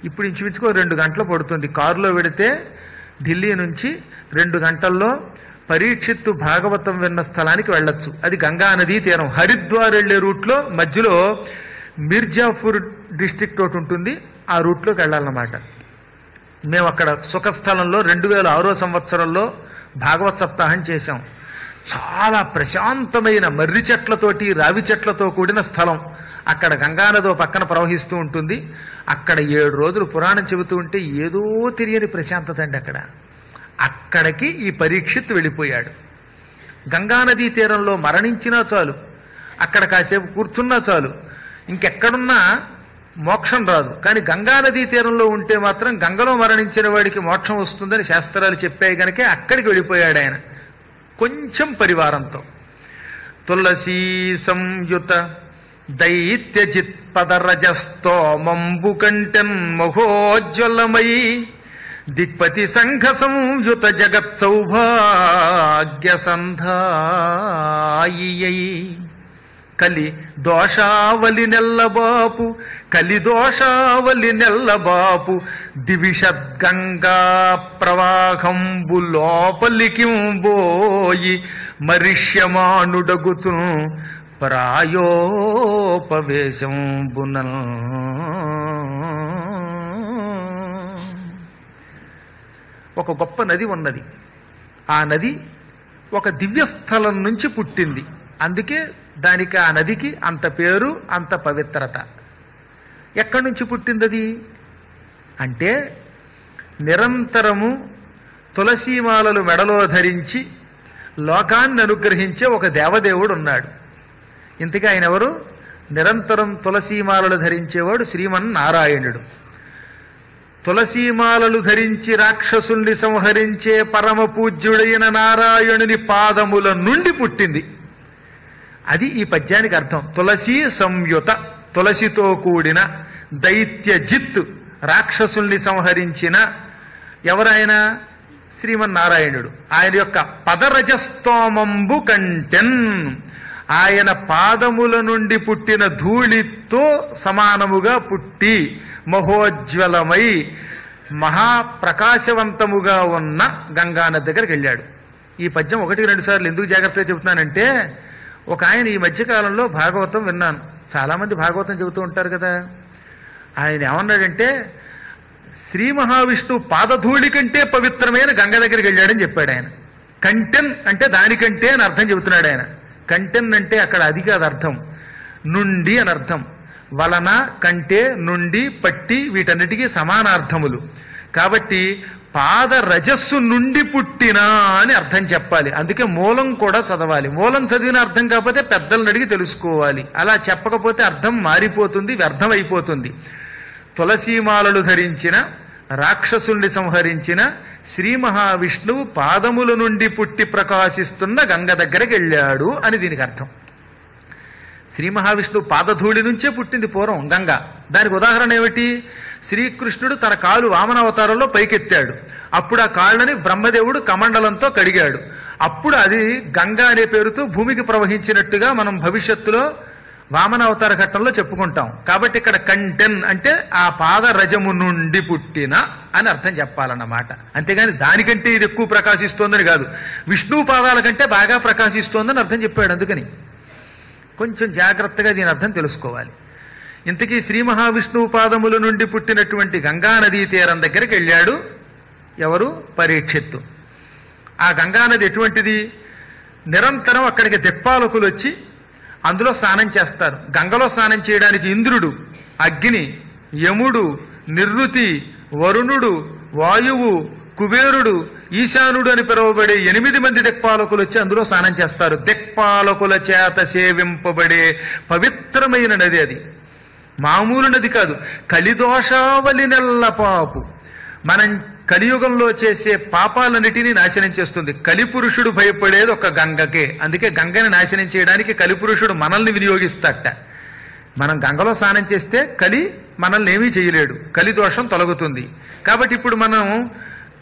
ఇప్పుడు ఇంచుమించుకో రెండు గంటలు పడుతుంది. కారులో వెడితే ఢిల్లీ నుంచి రెండు గంటల్లో పరీక్షిత్తు భాగవతం విన్న స్థలానికి వెళ్ళొచ్చు. అది గంగా నదీ తీరం. హరిద్వార్ వెళ్ళే రూట్లో మధ్యలో మిర్జాపూర్ డిస్టిక్ట్ ఒకటి ఉంటుంది. ఆ రూట్లోకి వెళ్ళాలన్నమాట. మేము అక్కడ సుఖస్థలంలో రెండు వేల ఆరో సంవత్సరంలో భాగవత్ సప్తాహం చేశాం. చాలా ప్రశాంతమైన మర్రి చెట్లతోటి రావి చెట్లతో కూడిన స్థలం. అక్కడ గంగానదో పక్కన ప్రవహిస్తూ ఉంటుంది. అక్కడ ఏడు రోజులు పురాణం చెబుతూ ఉంటే ఏదో తెలియని ప్రశాంతత అండి అక్కడ. అక్కడికి ఈ పరీక్షిత్ వెళ్ళిపోయాడు. గంగానదీ తీరంలో మరణించినా చాలు. అక్కడ కాసేపు కూర్చున్నా చాలు. ఇంకెక్కడున్నా మోక్షం రాదు. కానీ గంగానదీ తీరంలో ఉంటే మాత్రం గంగలో మరణించిన వాడికి మోక్షం వస్తుందని శాస్త్రాలు చెప్పాయి కనుక అక్కడికి వెళ్ళిపోయాడు ఆయన. కొంచెం పరివారంతో. తులసీ సంయుత దైత్యజిత్పదరజస్తోమంబు పదరజస్తోమంబు కంటెన్ మహోజ్వలమై దిక్పతి సంఘ సంయుత జగత్ సౌభాగ్య సంధాయి కలి దోషావలి నెల్లబాపు కలి దోషావలి నెల్లబాపు దివిషద్గంగా ప్రవాహంబు లోపలికింబోయి మరిష్యమానుడగుతు ప్రాయోపవేశంబున ఒక గొప్ప నది ఉన్నది. ఆ నది ఒక దివ్యస్థలం నుంచి పుట్టింది. అందుకే దానికి ఆ నదికి అంత పేరు అంత పవిత్రత. ఎక్కడి నుంచి పుట్టింది అంటే నిరంతరము తులసీమాలలు మెడలో ధరించి లోకాన్ని అనుగ్రహించే ఒక దేవదేవుడు ఉన్నాడు ఇంతకీ ఆయన ఎవరు? నిరంతరం తులసీమాలలు ధరించేవాడు శ్రీమన్నారాయణుడు. తులసీమాలలు ధరించి రాక్షసుల్ని సంహరించే పరమ పూజ్యుడైన నారాయణుని పాదముల నుండి పుట్టింది. అది ఈ పద్యానికి అర్థం. తులసి సంయుత తులసితో కూడిన దైత్య జిత్ రాక్షసుల్ని సంహరించిన ఎవరైనా శ్రీమన్నారాయణుడు. ఆయన యొక్క పదరజస్తోమంబు కంటెన్. ఆయన పాదముల నుండి పుట్టిన ధూళితో సమానముగా పుట్టి మహోజ్వలమై మహాప్రకాశవంతముగా ఉన్న గంగానది దగ్గరికి వెళ్ళాడు. ఈ పద్యం ఒకటి రెండు సార్లు ఎందుకు జాగ్రత్తగా చెబుతున్నానంటే ఒక ఆయన ఈ మధ్యకాలంలో భాగవతం విన్నాను. చాలామంది భాగవతం చెబుతూ ఉంటారు కదా. ఆయన ఏమన్నాడంటే శ్రీ మహావిష్ణువు పాదధూళి కంటే పవిత్రమైన గంగ దగ్గరికి వెళ్ళాడని చెప్పాడు ఆయన. కంటెన్ అంటే దానికంటే అని అర్థం చెబుతున్నాడు ఆయన. కంటెన్ అంటే అక్కడ అది కాదు అర్థం. నుండి అని అర్థం. వలన కంటే నుండి పట్టి వీటన్నిటికీ సమానార్థములు. కాబట్టి పాద రజస్సు నుండి పుట్టినా అని అర్థం చెప్పాలి. అందుకే మూలం కూడా చదవాలి. మూలం చదివిన అర్థం కాకపోతే పెద్దలను అడిగి తెలుసుకోవాలి. అలా చెప్పకపోతే అర్థం మారిపోతుంది వ్యర్థమైపోతుంది. తులసీమాలలు ధరించిన రాక్షసుణ్ణి సంహరించిన శ్రీ మహావిష్ణువు పాదముల నుండి పుట్టి ప్రకాశిస్తున్న గంగ దగ్గరికి వెళ్ళాడు అని దీనికి అర్థం. శ్రీ మహావిష్ణువు పాదధూళి నుంచే పుట్టింది పూర్వం గంగ. దానికి ఉదాహరణ ఏమిటి? శ్రీకృష్ణుడు తన కాలు వామనావతారంలో పైకెత్తాడు. అప్పుడు ఆ కాళ్ళని బ్రహ్మదేవుడు కమండలంతో కడిగాడు. అప్పుడు అది గంగా అనే పేరుతో భూమికి ప్రవహించినట్టుగా మనం భవిష్యత్తులో వామనావతార ఘట్టంలో చెప్పుకుంటాం. కాబట్టి ఇక్కడ కంటెన్ అంటే ఆ పాద రజము నుండి పుట్టిన అని అర్థం చెప్పాలన్నమాట. అంతేగాని దానికంటే ఇది ఎక్కువ ప్రకాశిస్తోందని కాదు. విష్ణువు పాదాల కంటే బాగా ప్రకాశిస్తోందని అర్థం చెప్పాడు అందుకని. కొంచెం జాగ్రత్తగా దీని అర్థం తెలుసుకోవాలి. ఇంతకీ శ్రీ మహావిష్ణువు పాదముల నుండి పుట్టినటువంటి గంగా నదీ తీరం దగ్గరికి వెళ్ళాడు ఎవరు? పరీక్షిత్తు. ఆ గంగానది ఎటువంటిది? నిరంతరం అక్కడికి దెప్పాలకులు వచ్చి అందులో స్నానం చేస్తారు. గంగలో స్నానం చేయడానికి ఇంద్రుడు అగ్ని యముడు నిర్వృతి వరుణుడు వాయువు కుబేరుడు ఈశానుడు అని పిలువబడే ఎనిమిది మంది దిక్పాలకులు వచ్చి అందులో స్నానం చేస్తారు. దిక్పాలకుల చేత సేవింపబడే పవిత్రమైన నది అది. మామూలు నది కాదు. కలిదోషావలి నెల్ల పాపు. మనం కలియుగంలో చేసే పాపాలన్నిటినీ నాశనం చేస్తుంది. కలిపురుషుడు భయపడేది ఒక గంగకే. అందుకే గంగని నాశనం చేయడానికి కలిపురుషుడు మనల్ని వినియోగిస్తాట మనం గంగలో స్నానం చేస్తే కలి మనల్ని ఏమీ చేయలేడు. కలి దోషం తొలగుతుంది. కాబట్టి ఇప్పుడు మనం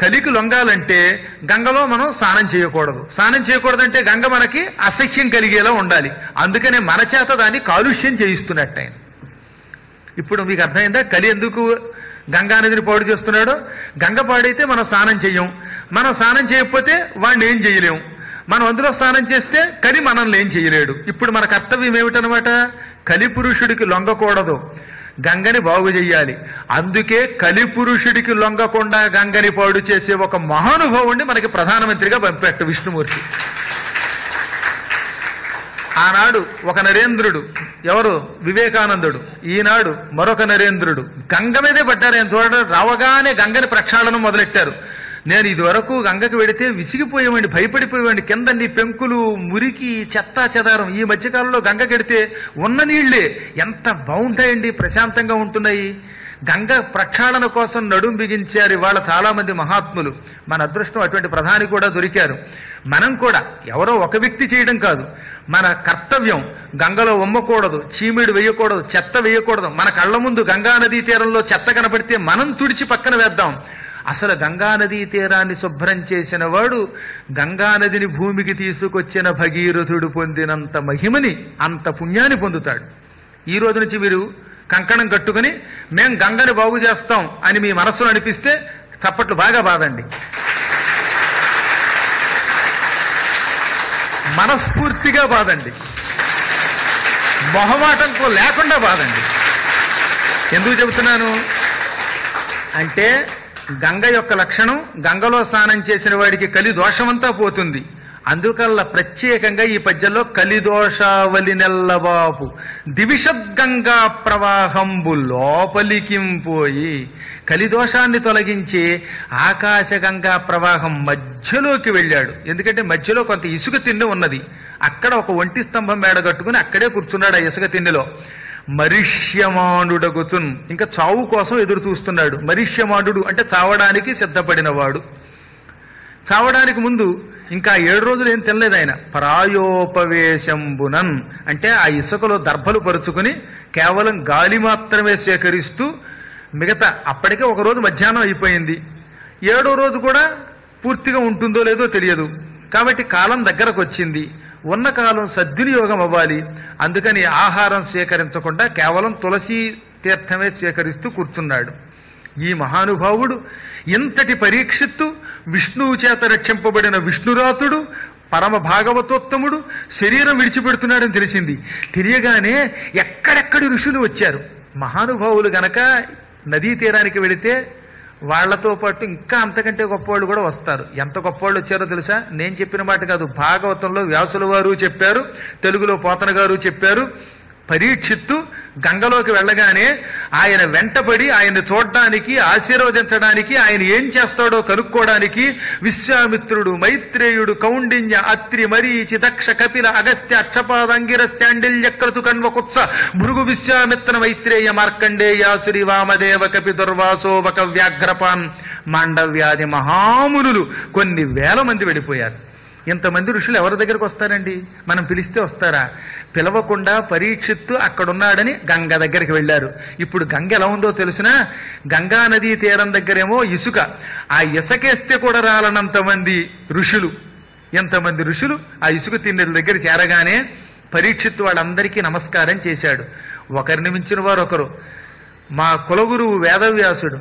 కలికి లొంగాలంటే గంగలో మనం స్నానం చేయకూడదు. స్నానం చేయకూడదంటే గంగ మనకి అసహ్యం కలిగేలా ఉండాలి. అందుకనే మన చేత దాన్ని కాలుష్యం చేయిస్తున్నట్టు ఆయన. ఇప్పుడు మీకు అర్థమైందా? కలి ఎందుకు గంగా నదిని పాడు చేస్తున్నాడు. గంగ పాడైతే మనం స్నానం చెయ్యం మనం స్నానం చేయకపోతే వాడిని ఏం చేయలేం. మనం అందులో స్నానం చేస్తే కలి మనల్ని ఏం చేయలేడు. ఇప్పుడు మన కర్తవ్యం ఏమిటనమాట? కలిపురుషుడికి లొంగకూడదు. గంగని బాగు చెయ్యాలి. అందుకే కలిపురుషుడికి లొంగకుండా గంగని పాడు చేసే ఒక మహానుభావుణ్ణి మనకి ప్రధానమంత్రిగా పంపెట్ట విష్ణుమూర్తి. ఆనాడు ఒక నరేంద్రుడు. ఎవరు? వివేకానందుడు. ఈనాడు మరొక నరేంద్రుడు. గంగ మీదే పడ్డారు. ఆయన చూడడం? రావగానే గంగని ప్రక్షాళనం మొదలెట్టారు. నేను ఇదివరకు గంగకి వెడితే విసిగిపోయేవాడిని భయపడిపోయేవాడిని. కిందన్ని పెంకులు మురికి చెత్త చెదారం. ఈ మధ్యకాలంలో గంగకెడితే ఉన్న నీళ్ళే ఎంత బాగుంటాయండి ప్రశాంతంగా ఉంటున్నాయి. గంగ ప్రక్షాళన కోసం నడుం బిగించారు ఇవాళ చాలా మంది మహాత్ములు. మన అదృష్టం అటువంటి ప్రధాని కూడా దొరికారు. మనం కూడా ఎవరో ఒక వ్యక్తి చేయడం కాదు. మన కర్తవ్యం గంగలో ఉమ్మకూడదు చీమిడి వేయకూడదు చెత్త వేయకూడదు. మన కళ్ళ ముందు గంగా నదీ తీరంలో చెత్త కనపడితే మనం తుడిచి పక్కన వేద్దాం. అసలు గంగా నదీ తీరాన్ని శుభ్రం చేసిన వాడు గంగా నదిని భూమికి తీసుకొచ్చిన భగీరథుడు పొందినంత మహిమని అంత పుణ్యాన్ని పొందుతాడు. ఈ రోజు నుంచి మీరు కంకణం కట్టుకుని మేం గంగని బాగు చేస్తాం అని మీ మనస్సులో అనిపిస్తే చప్పట్లు బాగా బాదండి. మనస్ఫూర్తిగా బాదండి. మొహమాటంతో లేకుండా బాదండి. ఎందుకు చెబుతున్నాను? అంటే గంగ యొక్క లక్షణం గంగలో స్నానం చేసిన వాడికి కలి దోషమంతా పోతుంది. అందుకల్లా ప్రత్యేకంగా ఈ పద్యంలో కలిదోషావలి నెల్లవాపు దివిషద్గంగా ప్రవాహంబు లోపలికింపోయి కలిదోషాన్ని తొలగించి ఆకాశగంగా ప్రవాహం మధ్యలోకి వెళ్ళాడు. ఎందుకంటే మధ్యలో కొంత ఇసుక తిండి ఉన్నది. అక్కడ ఒక ఒంటి స్తంభం మేడగట్టుకుని అక్కడే కూర్చున్నాడు ఆ ఇసుక తిండిలో. మరిష్యమానుడగుతున్ ఇంకా చావు కోసం ఎదురు చూస్తున్నాడు. మరిష్యమానుడు అంటే చావడానికి సిద్ధపడినవాడు. చావడానికి ముందు ఇంకా ఏడు రోజులు ఏం తినలేదు ఆయన. ప్రాయోపవేశంబునన్. అంటే ఆ ఇసుకలో దర్భలు పరుచుకుని కేవలం గాలి మాత్రమే సేకరిస్తూ మిగతా అప్పటికే ఒక రోజు మధ్యాహ్నం అయిపోయింది. ఏడో రోజు కూడా పూర్తిగా ఉంటుందో లేదో తెలియదు. కాబట్టి కాలం దగ్గరకు వచ్చింది. ఉన్న కాలం సద్వినియోగం అవ్వాలి. అందుకని ఆహారం స్వీకరించకుండా కేవలం తులసి తీర్థమే స్వీకరిస్తూ కూర్చున్నాడు. ఈ మహానుభావుడు ఇంతటి పరీక్షిత్తు విష్ణువు చేత రక్షింపబడిన విష్ణురాతుడు పరమ భాగవతోత్తముడు శరీరం విడిచిపెడుతున్నాడని తెలిసింది. తెలియగానే ఎక్కడెక్కడి ఋషులు వచ్చారు. మహానుభావులు గనక నదీ తీరానికి వెళితే వాళ్ళతో పాటు ఇంకా అంతకంటే గొప్పవాళ్ళు కూడా వస్తారు. ఎంత గొప్పవాళ్ళు వచ్చారో తెలుసా? నేను చెప్పిన మాట కాదు. భాగవతంలో వ్యాసుల వారు చెప్పారు తెలుగులో పోతన గారు చెప్పారు పరీక్షిత్తు గంగలోకి వెళ్ళగానే ఆయన వెంటపడి ఆయన చూడడానికి ఆశీర్వదించడానికి ఆయన ఏం చేస్తాడో కనుక్కోవడానికి విశ్వామిత్రుడు మైత్రేయుడు కౌండిన్య అత్రి మరీచి దక్ష కపిల అగస్త్య అక్షపాదంగిర శాండిల్య క్రతు కణ్వకుత్స భృగు విశ్వామిత్ర మైత్రేయ మార్కండేయాసురి వామదేవ కపి దుర్వాసోవక వ్యాఘ్రపాన్ మాండవ్యాది మహామునులు కొన్ని వేల మంది వెళ్ళిపోయారు. ఇంతమంది ఋషులు ఎవరి దగ్గరకు వస్తారండి? మనం పిలిస్తే వస్తారా? పిలవకుండా పరీక్షిత్తు అక్కడున్నాడని గంగ దగ్గరికి వెళ్ళారు. ఇప్పుడు గంగ ఎలా ఉందో తెలిసినా గంగా నదీ తీరం దగ్గరేమో ఇసుక. ఆ ఇసుకేస్తే కూడా రాలనంత మంది ఋషులు. ఎంతమంది ఋషులు ఆ ఇసుక తిన్నెల దగ్గర చేరగానే పరీక్షిత్తు వాళ్ళందరికీ నమస్కారం చేశాడు. ఒకరిని మించిన వారు ఒకరు మా కులగురువు వేదవ్యాసుడు.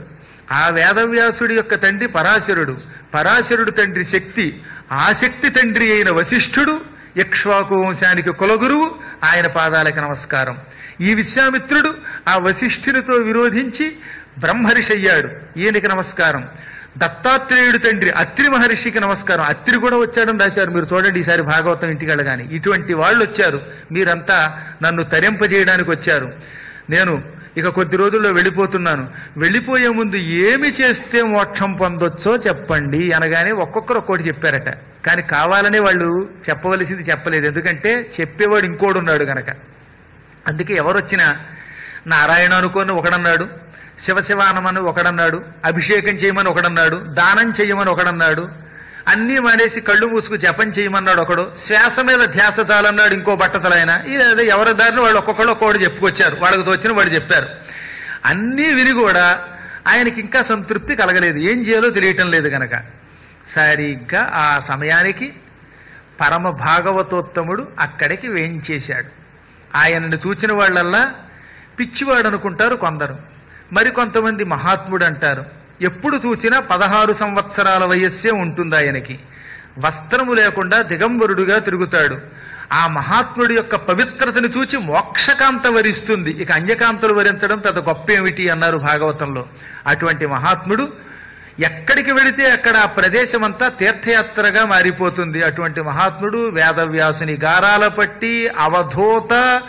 ఆ వేదవ్యాసుడి యొక్క తండ్రి పరాశరుడు. పరాశరుడు తండ్రి శక్తి. ఆసక్తి తండ్రి అయిన వశిష్ఠుడు యక్ష్వాకు వంశానికి కులగురువు ఆయన పాదాలకి నమస్కారం. ఈ విశ్వామిత్రుడు ఆ వశిష్ఠునితో విరోధించి బ్రహ్మర్షి అయ్యాడు. ఈయనకి నమస్కారం. దత్తాత్రేయుడు తండ్రి అత్రి మహర్షికి నమస్కారం. అత్రి కూడా వచ్చాడని రాశారు. మీరు చూడండి ఈసారి భాగవతం ఇంటికి వెళ్ళగాని. ఇటువంటి వాళ్ళు వచ్చారు. మీరంతా నన్ను తరింపజేయడానికి వచ్చారు. నేను ఇక కొద్ది రోజుల్లో వెళ్ళిపోతున్నాను. వెళ్ళిపోయే ముందు ఏమి చేస్తే మోక్షం పొందొచ్చో చెప్పండి అనగానే ఒక్కొక్కరు ఒక్కోటి చెప్పారట. కానీ కావాలనే వాళ్ళు చెప్పవలసింది చెప్పలేదు. ఎందుకంటే చెప్పేవాడు ఇంకోడు ఉన్నాడు గనక. అందుకే ఎవరొచ్చినా నారాయణ అనుకోని ఒకడన్నాడు శివశివానమని ఒకడన్నాడు అభిషేకం చేయమని ఒకడన్నాడు దానం చేయమని ఒకడన్నాడు అన్నీ మానేసి కళ్ళు మూసుకు జపం చేయమన్నాడు ఒకడు. శ్వాస మీద ధ్యాస చాలన్నాడు ఇంకో బట్టతలైన. ఇది ఎవరి దారిని వాళ్ళు ఒక్కొక్కళ్ళు ఒక్కొక్కడు చెప్పుకొచ్చారు. వాళ్ళకి తోచిన వాడు చెప్పారు. అన్నీ విని కూడా ఆయనకి ఇంకా సంతృప్తి కలగలేదు. ఏం చేయాలో తెలియటం లేదు గనక. సరిగ్గా ఆ సమయానికి పరమ భాగవతోత్తముడు అక్కడికి వేయించేశాడు. ఆయనను చూచిన వాళ్ళల్లా పిచ్చివాడు అనుకుంటారు కొందరు. మరికొంతమంది మహాత్ముడు అంటారు ఎప్పుడు చూచినా పదహారు సంవత్సరాల వయస్సే ఉంటుంది ఆయనకి. వస్త్రము లేకుండా దిగంబరుడుగా తిరుగుతాడు. ఆ మహాత్ముడి యొక్క పవిత్రతను చూచి మోక్షకాంత వరిస్తుంది. ఇక అన్యకాంతలు వరించడం పెద్ద గొప్ప ఏమిటి అన్నారు భాగవతంలో. అటువంటి మహాత్ముడు ఎక్కడికి వెళితే అక్కడ ఆ ప్రదేశం అంతా తీర్థయాత్రగా మారిపోతుంది. అటువంటి మహాత్ముడు వేదవ్యాసుని గారాల పట్టి అవధూత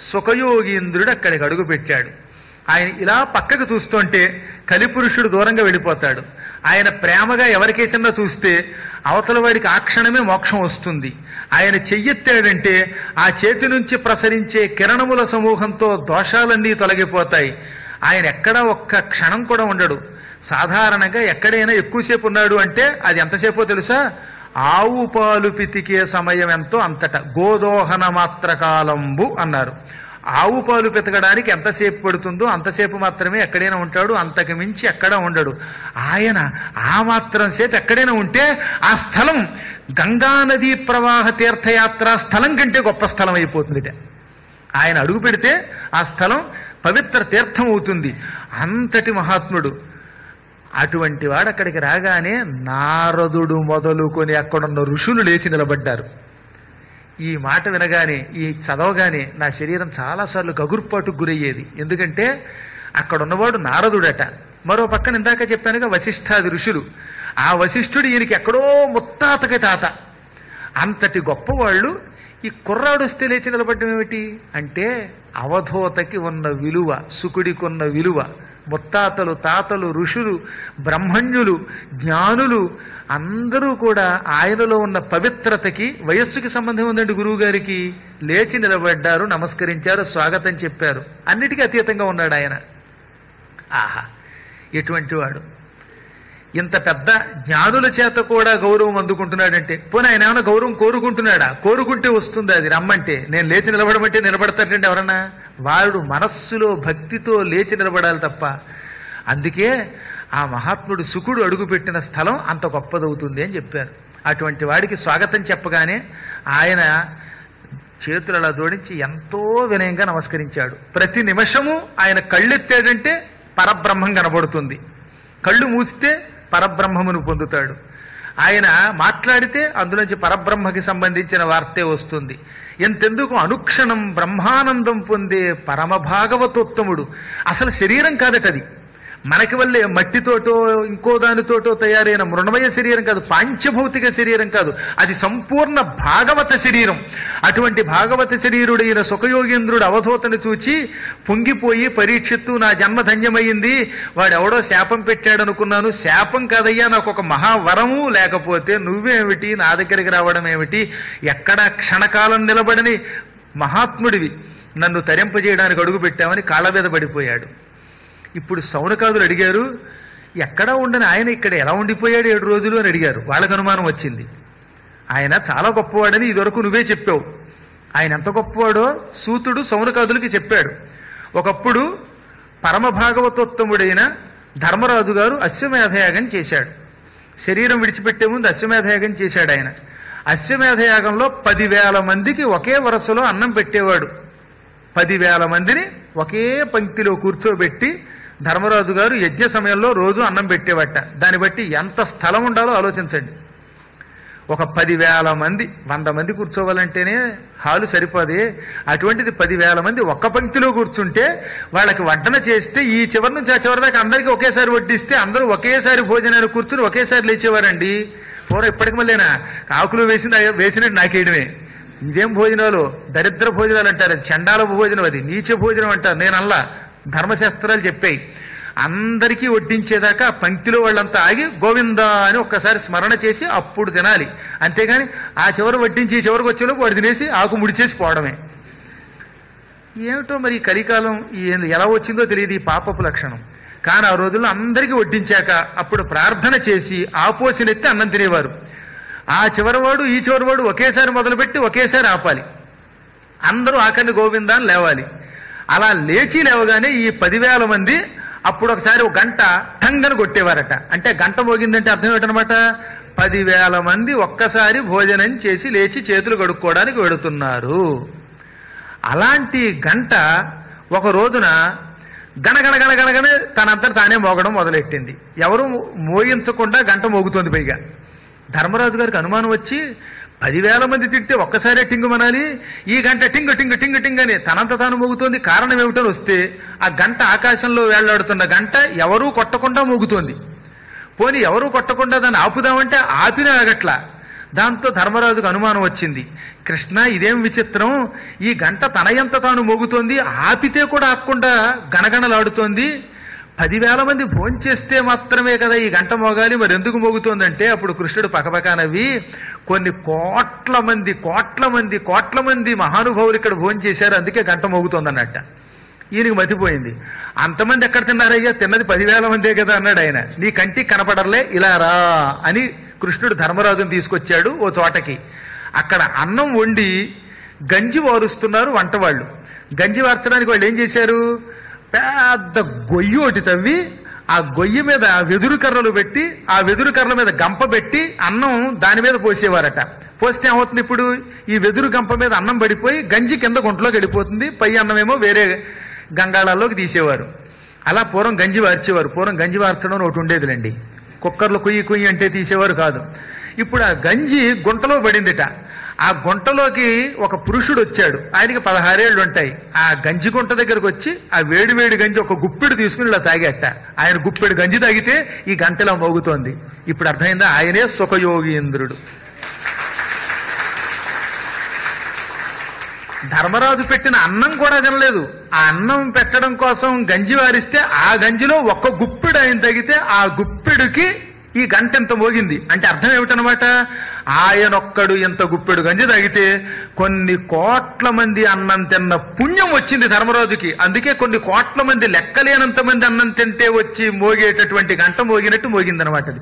సుఖయోగీంద్రుడు అక్కడికి అడుగు పెట్టాడు ఆయన ఇలా పక్కకు చూస్తుంటే కలిపురుషుడు దూరంగా వెళ్ళిపోతాడు. ఆయన ప్రేమగా ఎవరికేసన్నా చూస్తే అవతల వాడికి ఆ క్షణమే మోక్షం వస్తుంది. ఆయన చెయ్యెత్తాడంటే ఆ చేతి నుంచి ప్రసరించే కిరణముల సమూహంతో దోషాలన్నీ తొలగిపోతాయి. ఆయన ఎక్కడా ఒక్క క్షణం కూడా ఉండడు. సాధారణంగా ఎక్కడైనా ఎక్కువసేపు ఉన్నాడు అంటే అది ఎంతసేపో తెలుసా? ఆవు పాలు పితికే సమయం ఎంతో అంతట. గోదోహన మాత్ర కాలంబు అన్నారు. ఆవు పాలు పితకడానికి ఎంతసేపు పడుతుందో అంతసేపు మాత్రమే ఎక్కడైనా ఉంటాడు అంతకు మించి ఎక్కడా ఉండడు. ఆయన ఆ మాత్రం సేపు ఎక్కడైనా ఉంటే ఆ స్థలం గంగా నదీ ప్రవాహ తీర్థయాత్ర స్థలం కంటే గొప్ప స్థలం అయిపోతుంది ఆయన అడుగు పెడితే ఆ స్థలం పవిత్ర తీర్థం అవుతుంది. అంతటి మహాత్ముడు. అటువంటి వాడు అక్కడికి రాగానే నారదుడు మొదలుకొని అక్కడున్న ఋషులు లేచి నిలబడ్డారు. ఈ మాట వినగానే ఈ చదవగానే నా శరీరం చాలాసార్లు గగుర్పాటుకు గురయ్యేది. ఎందుకంటే అక్కడ ఉన్నవాడు నారదుడట. మరో పక్కన ఇందాక చెప్పానుగా వశిష్ఠాది ఋషులు. ఆ వశిష్ఠుడు ఈయనకి ఎక్కడో ముత్తాతకి తాత. అంతటి గొప్పవాళ్ళు ఈ కుర్రాడు వస్తే లేచి నిలబడ్డం ఏమిటి అంటే అవధూతకి ఉన్న విలువ సుకుడికి ఉన్న విలువ. ముత్తాతలు తాతలు ఋషులు బ్రహ్మణ్యులు జ్ఞానులు అందరూ కూడా ఆయనలో ఉన్న పవిత్రతకి వయస్సుకి సంబంధం ఉందండి గురువు గారికి లేచి నిలబడ్డారు నమస్కరించారు స్వాగతం చెప్పారు. అన్నిటికీ అతీతంగా ఉన్నాడు ఆయన. ఆహా ఎటువంటి వాడు? ఇంత పెద్ద జ్ఞానుల చేత కూడా గౌరవం అందుకుంటున్నాడంటే పోనీ ఆయన ఏమైనా గౌరవం కోరుకుంటున్నాడా? కోరుకుంటే వస్తుంది అది రమ్మంటే. నేను లేచి నిలబడమంటే నిలబడతాడండి ఎవరన్నా? వాడు మనస్సులో భక్తితో లేచి నిలబడాలి తప్ప. అందుకే ఆ మహాత్ముడు సుకుడు అడుగుపెట్టిన స్థలం అంత గొప్పదవుతుంది అని చెప్పారు. అటువంటి వాడికి స్వాగతం చెప్పగానే ఆయన చేతులు అలా జోడించి ఎంతో వినయంగా నమస్కరించాడు. ప్రతి నిమిషము ఆయన కళ్ళెత్తాడంటే పరబ్రహ్మం కనబడుతుంది. కళ్ళు మూస్తే పరబ్రహ్మమును పొందుతాడు. ఆయన మాట్లాడితే అందులోంచి పరబ్రహ్మకి సంబంధించిన వార్తే వస్తుంది. ఎంతెందుకు అనుక్షణం బ్రహ్మానందం పొందే పరమ భాగవతోత్తముడు అసలు శరీరం కాదటది. మనకి వల్లే మట్టితోటో ఇంకో దానితోటో తయారైన మృణమయ శరీరం కాదు పాంచభౌతిక శరీరం కాదు. అది సంపూర్ణ భాగవత శరీరం. అటువంటి భాగవత శరీరుడైన సుఖయోగేంద్రుడు అవధూతను చూచి పొంగిపోయి పరీక్షిత్తు నా జన్మ ధన్యమైంది వాడెవడో శాపం పెట్టాడనుకున్నాను. శాపం కాదయ్యా నాకు ఒక మహావరము లేకపోతే నువ్వేమిటి? నా దగ్గరికి రావడం ఏమిటి? ఎక్కడ క్షణకాలం నిలబడని మహాత్ముడివి నన్ను తరింపజేయడానికి అడుగు పెట్టామని కాళ్ళ మీద పడిపోయాడు. ఇప్పుడు సౌనకాదులు అడిగారు ఎక్కడా ఉండని ఆయన ఇక్కడ ఎలా ఉండిపోయాడు ఏడు రోజులు? అని అడిగారు. వాళ్ళకు అనుమానం వచ్చింది. ఆయన చాలా గొప్పవాడని ఇదివరకు నువ్వే చెప్పావు. ఆయన ఎంత గొప్పవాడో సూతుడు సౌనకాదులకి చెప్పాడు. ఒకప్పుడు పరమ భాగవతోత్తముడైన ధర్మరాజు గారు అశ్వమేధయాగం చేశాడు. శరీరం విడిచిపెట్టే ముందు అశ్వమేధయాగం చేశాడు ఆయన. అశ్వమేధయాగంలో పదివేల మందికి ఒకే వరుసలో అన్నం పెట్టేవాడు. పదివేల మందిని ఒకే పంక్తిలో కూర్చోబెట్టి ధర్మరాజు గారు యజ్ఞ సమయంలో రోజు అన్నం పెట్టేవట. దాన్ని బట్టి ఎంత స్థలం ఉండాలో ఆలోచించండి. ఒక పదివేల మంది వంద మంది కూర్చోవాలంటేనే హాలు సరిపోదే. అటువంటిది పదివేల మంది ఒక్క పంక్తిలో కూర్చుంటే వాళ్ళకి వడ్డన చేస్తే ఈ చివరి నుంచి ఆ చివరి దాకా అందరికీ ఒకేసారి వడ్డిస్తే అందరూ ఒకేసారి భోజనాన్ని కూర్చుని ఒకేసారి లేచేవారండి. పూర్వం ఇప్పటికి మళ్ళీనా? ఆకులు వేసిన వేసినట్టు నాకేయడమే. ఇదేం భోజనాలు? దరిద్ర భోజనాలు అంటారు. చండాల భోజనం అది. నీచ భోజనం అంటారు. నేను అల్లా ధర్మశాస్త్రాలు చెప్పాయి. అందరికీ వడ్డించేదాకా పంక్తిలో వాళ్ళంతా ఆగి గోవిందా అని ఒక్కసారి స్మరణ చేసి అప్పుడు తినాలి. అంతేగాని ఆ చివరి వడ్డించి ఈ చివరికి వచ్చేలోపు వాడు తినేసి ఆకు ముడిచేసి పోవడమే. ఏమిటో మరి కలికాలం ఎలా వచ్చిందో తెలియదు ఈ పాపపు లక్షణం. కానీ ఆ రోజుల్లో అందరికీ వడ్డించాక అప్పుడు ప్రార్థన చేసి ఆపోసినెత్తి అన్నం తినేవారు. ఆ చివరివాడు ఈ చివరివాడు ఒకేసారి మొదలుపెట్టి ఒకేసారి ఆపాలి. అందరూ ఆఖరిని గోవిందాన్ని లేవాలి. అలా లేచి లేవగానే ఈ పదివేల మంది అప్పుడు ఒకసారి ఒక గంట టంగను కొట్టేవారట. అంటే గంట మోగిందంటే అర్థం ఏంటనమాట పదివేల మంది ఒక్కసారి భోజనం చేసి లేచి చేతులు కడుక్కోవడానికి వెడుతున్నారు. అలాంటి గంట ఒక రోజున గణగణ తనంతా తానే మోగడం మొదలెట్టింది. ఎవరు మోయించకుండా గంట మోగుతోంది పైగా. ధర్మరాజు గారికి అనుమానం వచ్చి పది వేల మంది తిడితే ఒక్కసారే టింగు మనాలి? ఈ గంట టింగు టింగు టింగు టింగ్ అని తనంత తాను మోగుతోంది. కారణం ఏమిటని వస్తే ఆ గంట ఆకాశంలో వేళ్ళాడుతున్న గంట ఎవరూ కొట్టకుండా మోగుతోంది. పోనీ ఎవరూ కొట్టకుండా దాన్ని ఆపుదామంటే ఆపిన ఆగట్లా? దాంతో ధర్మరాజుకు అనుమానం వచ్చింది. కృష్ణ ఇదేం విచిత్రం? ఈ గంట తన ఎంత తాను మోగుతోంది? ఆపితే కూడా ఆకుండా గణగణలాడుతోంది పదివేల మంది భోంచేస్తే మాత్రమే కదా ఈ గంట మోగాలి మరి ఎందుకు మోగుతోందంటే అప్పుడు కృష్ణుడు పకపకానవి కొన్ని కోట్ల మంది కోట్ల మంది కోట్ల మంది మహానుభావులు ఇక్కడ భోంచేశారు అందుకే గంట మోగుతోందన్నట్ట. ఈయనకి మతిపోయింది. అంతమంది ఎక్కడ తిన్నారయ్యా? తిన్నది పదివేల మందే కదా అన్నాడు ఆయన. నీ కంటికి కనపడర్లే ఇలా రా అని కృష్ణుడు ధర్మరాజును తీసుకొచ్చాడు ఓ చోటకి అక్కడ అన్నం వండి గంజి వారుస్తున్నారు వంట వాళ్ళు గంజి వార్చడానికి వాళ్ళు ఏం చేశారు? పెద్ద గొయ్యి ఒకటి తవ్వి ఆ గొయ్యి మీద వెదురు కర్రలు పెట్టి ఆ వెదురు కర్రల మీద గంప పెట్టి అన్నం దాని మీద పోసేవారట. పోస్తే ఏమవుతుంది ఇప్పుడు? ఈ వెదురు గంప మీద అన్నం పడిపోయి గంజి కింద గుంటలోకి వెళ్ళిపోతుంది పై అన్నమేమో వేరే గంగాళాల్లోకి తీసేవారు. అలా పూర్వం గంజి వార్చేవారు. పూర్వం గంజి వార్చడం అని ఒకటి ఉండేదిలేండి. కుక్కర్లు కుయ్యి కుయ్యి అంటే తీసేవారు కాదు. ఇప్పుడు ఆ గంజి గుంటలో పడిందిట. ఆ గుంటలోకి ఒక పురుషుడు వచ్చాడు. ఆయనకి పదహారేళ్ళు ఉంటాయి. ఆ గంజి గుంట దగ్గరకు వచ్చి ఆ వేడి వేడి గంజి ఒక గుప్పెడు తీసుకుని ఇలా తాగేట. ఆయన గుప్పెడు గంజి తాగితే ఈ గంటలా మోగుతోంది. ఇప్పుడు అర్థమైందా? ఆయనే సుఖయోగీంద్రుడు ధర్మరాజు పెట్టిన అన్నం కూడా తినలేదు. ఆ అన్నం పెట్టడం కోసం గంజి వారిస్తే ఆ గంజిలో ఒక్క గుప్పెడు ఆయన తగితే ఆ గుప్పెడుకి ఈ గంట ఎంత మోగింది? అంటే అర్థం ఏమిటనమాట ఆయనొక్కడు ఎంత గుప్పెడు గంజి తాగితే కొన్ని కోట్ల మంది అన్నం తిన్న పుణ్యం వచ్చింది ధర్మరాజుకి. అందుకే కొన్ని కోట్ల మంది లెక్కలేనంత మంది అన్నం తింటే వచ్చి మోగేటటువంటి గంట మోగినట్టు మోగిందనమాట అది.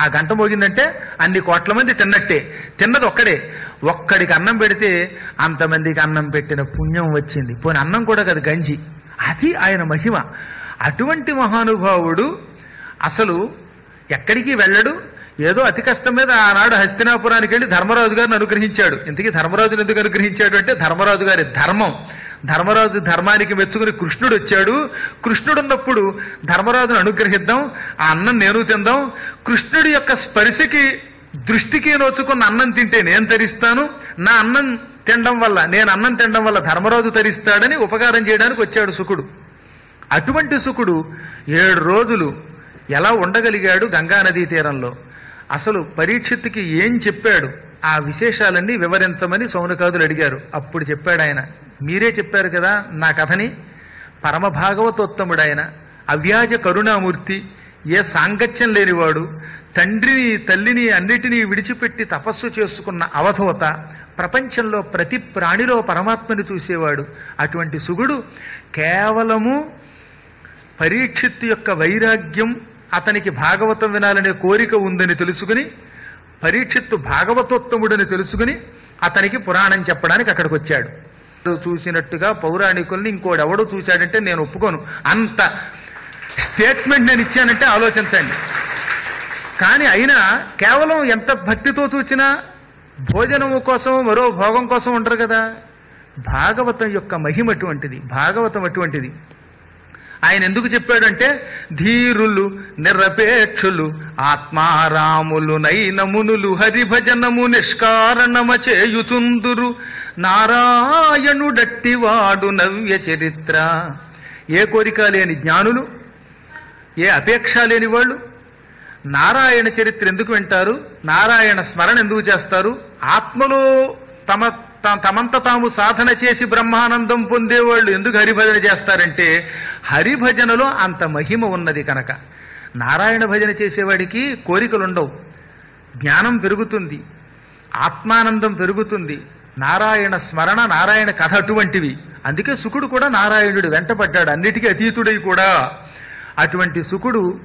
ఆ గంట మోగిందంటే అన్ని కోట్ల మంది తిన్నట్టే. తిన్నది ఒక్కడే. ఒక్కడికి అన్నం పెడితే అంతమందికి అన్నం పెట్టిన పుణ్యం వచ్చింది. పోనీ అన్నం కూడా కదా గంజి. అది ఆయన మహిమ. అటువంటి మహానుభావుడు అసలు ఎక్కడికి వెళ్ళడు? ఏదో అతి కష్టం మీద ఆనాడు హస్తినాపురానికి వెళ్ళి ధర్మరాజు గారిని అనుగ్రహించాడు. ఇంతకీ ధర్మరాజుని ఎందుకు అనుగ్రహించాడు అంటే ధర్మరాజు గారి ధర్మం. ధర్మరాజు ధర్మానికి మెచ్చుకుని కృష్ణుడు వచ్చాడు. కృష్ణుడు ఉన్నప్పుడు ధర్మరాజును అనుగ్రహిద్దాం ఆ అన్నం నేను తిందాం. కృష్ణుడి యొక్క స్పర్శకి దృష్టికి నోచుకున్న అన్నం తింటే నేను తరిస్తాను. నా అన్నం తినడం వల్ల నేను అన్నం తినడం వల్ల ధర్మరాజు తరిస్తాడని ఉపకారం చేయడానికి వచ్చాడు సుకుడు. అటువంటి సుకుడు ఏడు రోజులు ఎలా ఉండగలిగాడు గంగా నదీ తీరంలో? అసలు పరీక్షిత్తుకి ఏం చెప్పాడు? ఆ విశేషాలన్నీ వివరించమని సౌనకాదులు అడిగారు. అప్పుడు చెప్పాడు ఆయన మీరే చెప్పారు కదా నా కథని? పరమ భాగవతోత్తముడు అవ్యాజ కరుణామూర్తి ఏ సాంగత్యం లేనివాడు తండ్రిని తల్లిని అన్నిటినీ విడిచిపెట్టి తపస్సు చేసుకున్న అవధూత ప్రపంచంలో ప్రతి ప్రాణిలో పరమాత్మని చూసేవాడు. అటువంటి సుగుడు కేవలము పరీక్షిత్తు యొక్క వైరాగ్యం అతనికి భాగవతం వినాలనే కోరిక ఉందని తెలుసుకుని పరీక్షిత్తు భాగవతోత్తముడని తెలుసుకుని అతనికి పురాణం చెప్పడానికి అక్కడికి వచ్చాడు. చూసినట్టుగా పౌరాణికుల్ని ఇంకోడెవడో చూశాడంటే నేను ఒప్పుకోను. అంత స్టేట్మెంట్ నేను ఇచ్చానంటే ఆలోచించండి. కానీ అయినా కేవలం ఎంత భక్తితో చూచినా భోజనం కోసం మరో భోగం కోసం ఉండరు కదా. భాగవతం యొక్క మహిమ అటువంటిది భాగవతం అటువంటిది. ఆయన ఎందుకు చెప్పాడంటే ధీరులు నిరపేక్షులు ఆత్మారాములు నైనమునులు హరిభజనము నిష్కారణమ చేయుచుందురు. నారాయణుడట్టివాడు నవ్య చరిత్ర. ఏ కోరిక లేని జ్ఞానులు ఏ అపేక్ష లేని వాళ్ళు నారాయణ చరిత్ర ఎందుకు వింటారు? నారాయణ స్మరణ ఎందుకు చేస్తారు? ఆత్మలో తమ తమంత తాము సాధన చేసి బ్రహ్మానందం పొందేవాళ్ళు ఎందుకు హరిభజన చేస్తారంటే హరిభజనలో అంత మహిమ ఉన్నది కనుక. నారాయణ భజన చేసేవాడికి కోరికలుండవు. జ్ఞానం పెరుగుతుంది. ఆత్మానందం పెరుగుతుంది. నారాయణ స్మరణ నారాయణ కథ అటువంటివి. అందుకే సుకుడు కూడా నారాయణుడు వెంటపడ్డాడు అన్నిటికీ అతీతుడై కూడా. అటువంటి సుకుడు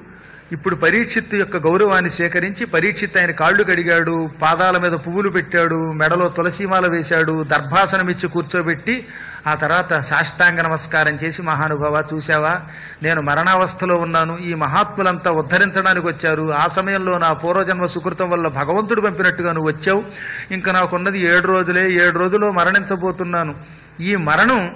ఇప్పుడు పరీక్షిత్తు యొక్క గౌరవాన్ని సేకరించి పరీక్షిత్ ఆయన కాళ్ళు కడిగాడు పాదాల మీద పువ్వులు పెట్టాడు మెడలో తులసీమాల వేశాడు దర్భాసనమిచ్చి కూర్చోబెట్టి ఆ తర్వాత సాష్టాంగ నమస్కారం చేసి మహానుభావ చూశావా? నేను మరణావస్థలో ఉన్నాను ఈ మహాత్ములంతా ఉద్ధరించడానికి వచ్చారు. ఆ సమయంలో నా పూర్వజన్మ సుకృతం వల్ల భగవంతుడు పంపినట్టుగా నువ్వు వచ్చావు. ఇంకా నాకున్నది ఏడు రోజులే ఏడు రోజుల్లో మరణించబోతున్నాను. ఈ మరణం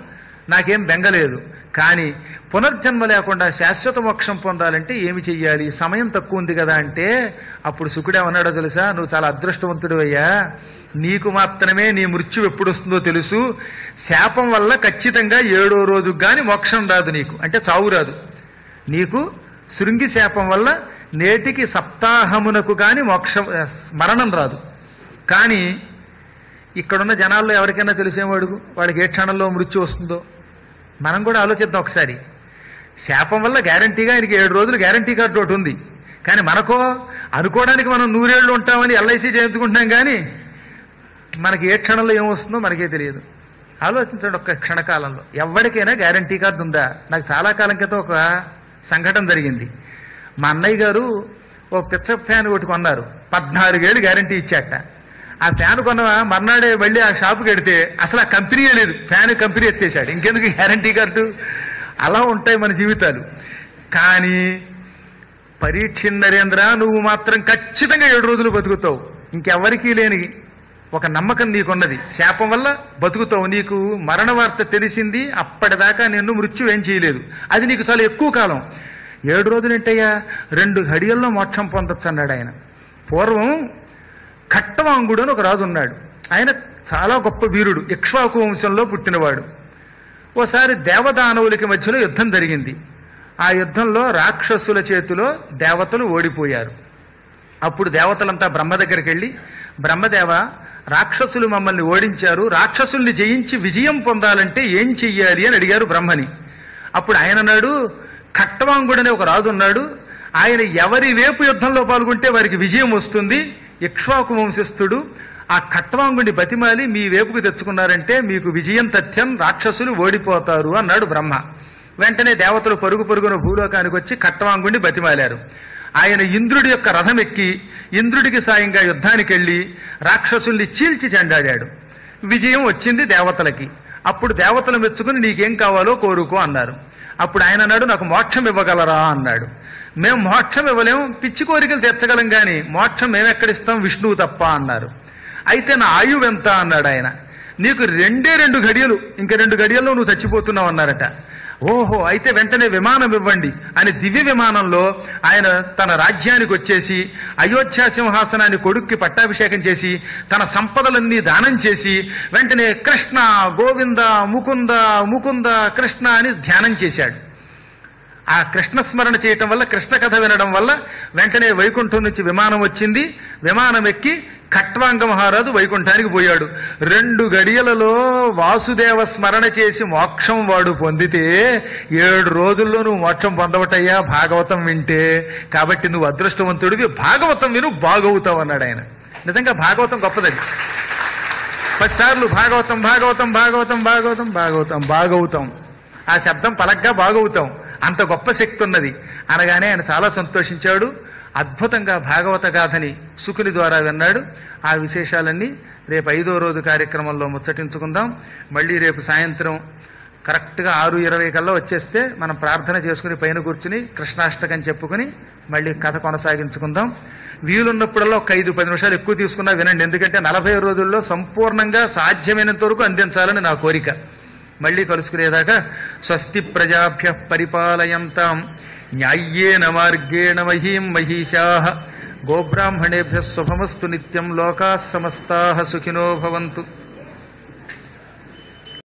నాకేం బెంగలేదు. కానీ పునర్జన్మ లేకుండా శాశ్వత మోక్షం పొందాలంటే ఏమి చెయ్యాలి? సమయం తక్కువ ఉంది కదా అంటే అప్పుడు సుకుడేమన్నాడో తెలుసా? నువ్వు చాలా అదృష్టవంతుడు అయ్యా. నీకు మాత్రమే నీ మృత్యు ఎప్పుడు వస్తుందో తెలుసు. శాపం వల్ల ఖచ్చితంగా ఏడో రోజు గాని మోక్షం రాదు నీకు. అంటే చావు రాదు. నీకు శృంగి శాపం వల్ల నేటికి సప్తాహమునకు గాని మోక్షం మరణం రాదు. కానీ ఇక్కడున్న జనాల్లో ఎవరికైనా తెలిసేమో వాడికి ఏ క్షణంలో మృత్యు వస్తుందో? మనం కూడా ఆలోచిద్దాం ఒకసారి. శాపం వల్ల గ్యారంటీగా ఆయనకి ఏడు రోజులు గ్యారంటీ కార్డు ఒకటి ఉంది. కానీ మనకో అనుకోవడానికి మనం నూరేళ్ళు ఉంటామని ఎల్ఐసి చేయించుకుంటున్నాం కానీ మనకి ఏ క్షణంలో ఏమొస్తుందో మనకే తెలియదు. ఆలోచించండి ఒక్క క్షణకాలంలో. ఎవరికైనా గ్యారంటీ కార్డు ఉందా? నాకు చాలా కాలం క్రితం ఒక సంఘటన జరిగింది. మా అన్నయ్య గారు ఓ పిచ్చ ఫ్యాన్ ఒకటి కొన్నారు. పద్నాలుగేళ్ళు గ్యారంటీ ఇచ్చాట. ఆ ఫ్యాన్ కొన్న మర్నాడే వెళ్ళి ఆ షాపుకి వెడితే అసలు ఆ కంపెనీయే లేదు. ఫ్యాన్ కంపెనీ ఎత్తేసాడు ఇంకెందుకు గ్యారంటీ కార్డు? అలా ఉంటాయి మన జీవితాలు. కానీ పరీక్ష నరేంద్ర నువ్వు మాత్రం ఖచ్చితంగా ఏడు రోజులు బతుకుతావు. ఇంకెవరికీ లేని ఒక నమ్మకం నీకున్నది. శాపం వల్ల బతుకుతావు. నీకు మరణ వార్త తెలిసింది. అప్పటిదాకా నిన్ను మృత్యు ఏం చేయలేదు. అది నీకు చాలా ఎక్కువ కాలం. ఏడు రోజులు ఏంటయ్యా రెండు ఘడియల్లో మోక్షం పొందొచ్చు అన్నాడు ఆయన. పూర్వం కట్టవాంగుడు అని ఒక రాజు ఉన్నాడు ఆయన చాలా గొప్ప వీరుడు. ఇక్ష్వాకు వంశంలో పుట్టినవాడు. ఓసారి దేవదానవులకి మధ్యలో యుద్ధం జరిగింది. ఆ యుద్ధంలో రాక్షసుల చేతిలో దేవతలు ఓడిపోయారు. అప్పుడు దేవతలంతా బ్రహ్మ దగ్గరికి వెళ్ళి బ్రహ్మదేవ రాక్షసులు మమ్మల్ని ఓడించారు. రాక్షసుల్ని జయించి విజయం పొందాలంటే ఏం చెయ్యాలి? అని అడిగారు బ్రహ్మని. అప్పుడు ఆయన అన్నాడు అనే ఒక రాజు ఉన్నాడు. ఆయన ఎవరి వేపు యుద్ధంలో పాల్గొంటే వారికి విజయం వస్తుంది. ఇక్ష్వాకు వంశస్థుడు. ఆ ఖట్టవాంగుడిని బతిమాలి మీ వేపుకు తెచ్చుకున్నారంటే మీకు విజయం తథ్యం రాక్షసులు ఓడిపోతారు అన్నాడు బ్రహ్మ. వెంటనే దేవతలు పరుగు పరుగున భూలోకానికి వచ్చి ఖట్టవాంగుడిని బతిమాలారు. ఆయన ఇంద్రుడి యొక్క రథం ఎక్కి ఇంద్రుడికి సాయంగా యుద్ధానికి వెళ్ళి రాక్షసుల్ని చీల్చి చెండాడాడు. విజయం వచ్చింది దేవతలకి. అప్పుడు దేవతలు మెచ్చుకుని నీకేం కావాలో కోరుకో అన్నారు. అప్పుడు ఆయన అన్నాడు నాకు మోక్షం ఇవ్వగలరా? అన్నాడు. మేము మోక్షం ఇవ్వలేం పిచ్చి కోరికలు తెచ్చగలం గాని మోక్షం మేమెక్కడిస్తాం విష్ణువు తప్ప? అన్నారు. అయితే నా ఆయువు ఎంత? అన్నాడు ఆయన. నీకు రెండే రెండు గడియలు ఇంక రెండు గడియల్లో నువ్వు చచ్చిపోతున్నావు అన్నారట. ఓహో అయితే వెంటనే విమానం ఇవ్వండి అని దివ్య విమానంలో ఆయన తన రాజ్యానికి వచ్చేసి అయోధ్య సింహాసనాన్ని కొడుక్కి పట్టాభిషేకం చేసి తన సంపదలన్నీ దానం చేసి వెంటనే కృష్ణ గోవింద ముకుంద ముకుంద కృష్ణ అని ధ్యానం చేశాడు. ఆ కృష్ణ స్మరణ చేయటం వల్ల కృష్ణ కథ వినడం వల్ల వెంటనే వైకుంఠం నుంచి విమానం వచ్చింది. విమానం ఎక్కి ఖట్వాంగ మహారాజు వైకుంఠానికి పోయాడు. రెండు గడియలలో వాసుదేవ స్మరణ చేసి మోక్షం వాడు పొందితే ఏడు రోజుల్లో నువ్వు మోక్షం పొందవటయ్యా భాగవతం వింటే. కాబట్టి నువ్వు అదృష్టవంతుడివి భాగవతం విను బాగవుతావు అన్నాడు ఆయన. నిజంగా భాగవతం గొప్పదండి పదిసార్లు భాగవతం భాగవతం భాగవతం భాగవతం భాగవతం బాగవుతాం. ఆ శబ్దం పలగ్గా బాగవుతాం. అంత గొప్ప శక్తి ఉన్నది. అనగానే ఆయన చాలా సంతోషించాడు. అద్భుతంగా భాగవత గాథని సుకుని ద్వారా విన్నాడు. ఆ విశేషాలన్నీ రేపు ఐదో రోజు కార్యక్రమంలో ముచ్చటించుకుందాం. మళ్ళీ రేపు సాయంత్రం కరెక్ట్గా ఆరు ఇరవై కల్లా వచ్చేస్తే మనం ప్రార్థన చేసుకుని పైన కూర్చుని కృష్ణాష్టకం చెప్పుకుని మళ్ళీ కథ కొనసాగించుకుందాం. వీలున్నప్పుడల్లా ఒక ఐదు పది నిమిషాలు ఎక్కువ తీసుకున్నా వినండి. ఎందుకంటే నలభై రోజుల్లో సంపూర్ణంగా సాధ్యమైనంత వరకు అందించాలని నా కోరిక. మళ్ళీ కలుసుకునేదాకా స్వస్తి ప్రజాభ్య పరిపాలయంతాం. न्याय्येन मार्गेण महीम् महीषाः। गोब्राह्मणेभ्यः स्वभमस्तु नित्यम् लोकाः समस्ताः सुखिनो भवन्तु।